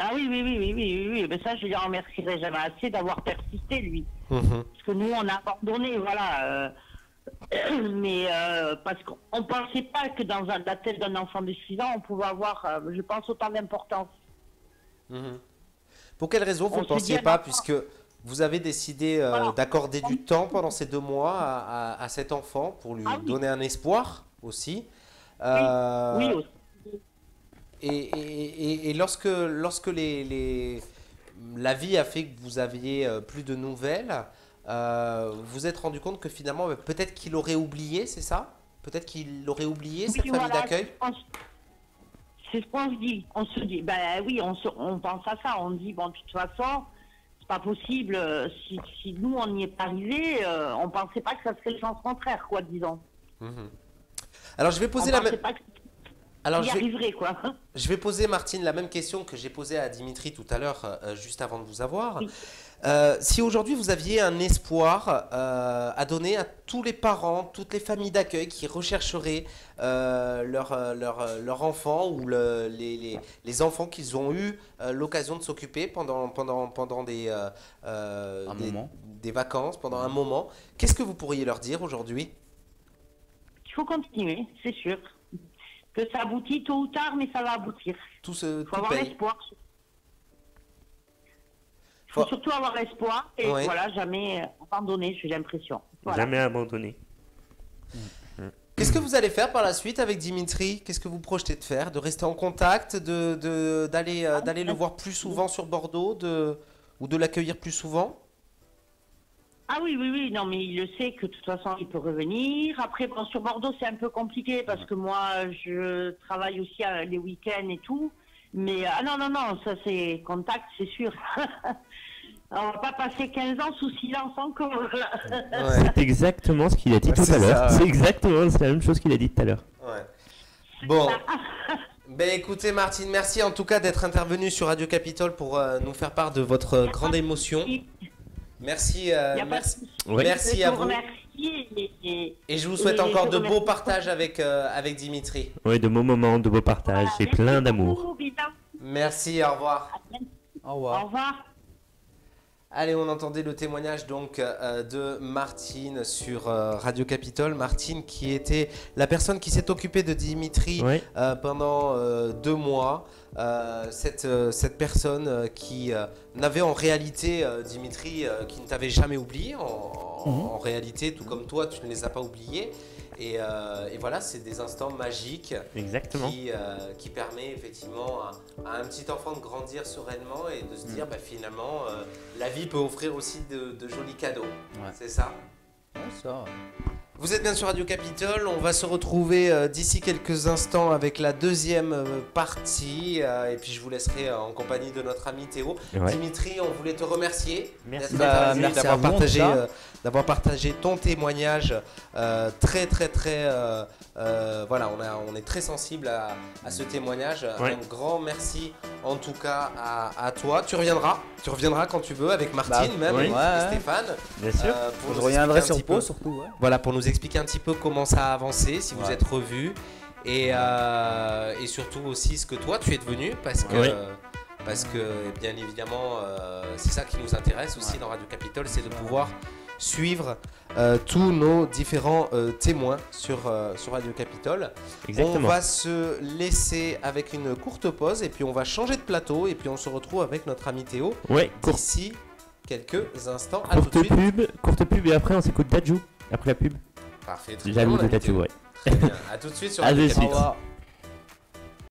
Ah oui, oui, oui, oui, oui, oui, oui. Mais ça, je lui remercierai jamais assez d'avoir persisté, lui. Parce que nous, on a abandonné, voilà. euh, mais euh, parce qu'on ne pensait pas que dans un- la tête d'un enfant de 6 ans, on pouvait avoir, euh, je pense, autant d'importance. Mhm. Pour quelle raison vous ne pensiez pas, puisque vous avez décidé euh, Voilà. d'accorder du temps pendant ces deux mois à, à- à cet enfant pour lui Ah oui. donner un espoir aussi Euh, Oui, aussi. et, et- et- et lorsque, lorsque les, les- la vie a fait que vous aviez euh, plus de nouvelles, euh, vous vous êtes rendu compte que finalement, peut-être qu'il aurait oublié, c'est ça? Peut-être qu'il aurait oublié cette Oui, famille voilà, d'accueil? C'est ce qu'on se- dit. On se dit, ben oui, on, se- on pense à ça. On dit, bon, de toute façon, c'est pas possible. euh, Si, si nous, on n'y est pas arrivé, euh, on pensait pas que ça serait le sens contraire, quoi, disons. Mhm. Alors je vais poser on la même. Alors y je vais- arriverait, quoi. Je vais poser, Martine, la même question que j'ai posée à Dimitri tout à l'heure, euh, juste avant de vous avoir. Oui. Euh, si aujourd'hui vous aviez un espoir euh, à donner à tous les parents, toutes les familles d'accueil qui rechercheraient euh, leur, euh, leur, leur enfant ou le- les, les- les enfants qu'ils ont eu euh, l'occasion de s'occuper pendant, pendant, pendant des, Un des, moment. des vacances, pendant un moment, qu'est-ce que vous pourriez leur dire aujourd'hui? Il faut continuer, c'est sûr. Que ça aboutit tôt ou tard, mais ça va aboutir. Tout ce Il faut tout avoir l'espoir. Il faut Faut- surtout avoir l'espoir et Ouais. voilà, jamais euh, abandonner, j'ai l'impression. Voilà. Jamais abandonné. Qu'est-ce que vous allez faire par la suite avec Dimitri? Qu'est-ce que vous projetez de faire? De rester en contact de, de- d'aller, euh, d'aller le voir plus souvent sur Bordeaux de, ou de l'accueillir plus souvent? Ah oui, oui, oui, non, mais il le sait que de toute façon, il peut revenir. Après, bon, sur Bordeaux, c'est un peu compliqué parce que moi, je travaille aussi euh, les week-ends et tout. Mais ah non, non, non, ça c'est contact, c'est sûr. On va pas passer 15 ans sous silence encore. Ouais. C'est exactement ce qu'il a dit Ouais, tout à l'heure. C'est exactement c'est la même chose qu'il a dit tout à l'heure. ouais. Bon. Ben écoutez Martine, merci en tout cas d'être intervenue sur Radio Capitole pour euh, nous faire part de votre euh, grande émotion. Merci, euh, merci. Merci à vous remercie et- et- Et je vous souhaite Et encore de beaux partages avec, euh, avec Dimitri. Oui, de beaux moments, de beaux partages et Merci plein d'amour. Merci, au revoir. Au Au revoir. Allez, on entendait le témoignage donc euh, de Martine sur euh, Radio Capitole. Martine qui était la personne qui s'est occupée de Dimitri euh, pendant deux mois. Cette, cette personne qui n'avait en réalité, Dimitri, qui ne t'avait jamais oublié. En, Mhm. en réalité, tout comme toi, tu ne les as pas oubliés. Et, euh, et voilà, c'est des instants magiques Exactement. qui, euh, qui permet effectivement à, à un petit enfant de grandir sereinement et de se dire bah, finalement euh, la vie peut offrir aussi de, de jolis cadeaux. Ouais. C'est ça. Ouais, ça. ouais. Vous êtes bien sur Radio Capitole, on va se retrouver euh, d'ici quelques instants avec la deuxième euh, partie euh, et puis je vous laisserai euh, en compagnie de notre ami Théo. Ouais. Dimitri, on voulait te remercier Merci. d'être Bah, merci d'avoir partagé, euh, d'avoir partagé ton témoignage euh, très très très euh, euh, voilà on, a, on est très sensible à, à ce témoignage. Ouais. Un grand merci en tout cas à, à toi. Tu reviendras, tu reviendras quand tu veux avec Martine Bah, même oui. et Ouais, ouais. Stéphane. Bien sûr. euh, pour Je nous reviendrai sur peu- surtout. Ouais. Voilà pour nous expliquer un petit peu comment ça a avancé, si vous êtes revus, et, euh, et surtout aussi ce que toi tu es devenu, parce que, Oui. parce que bien évidemment, euh, c'est ça qui nous intéresse aussi dans Radio Capitole, c'est de pouvoir suivre euh, tous nos différents euh, témoins sur, euh, sur Radio Capitole. On va se laisser avec une courte pause et puis on va changer de plateau et puis on se retrouve avec notre ami Théo Ouais, d'ici quelques instants. À tout courte de suite. pub, courte pub et après on s'écoute Dadju. Après la pub, Parfait. très mon de Théo. ouais. Très bien. À tout de suite sur Radio Capitole.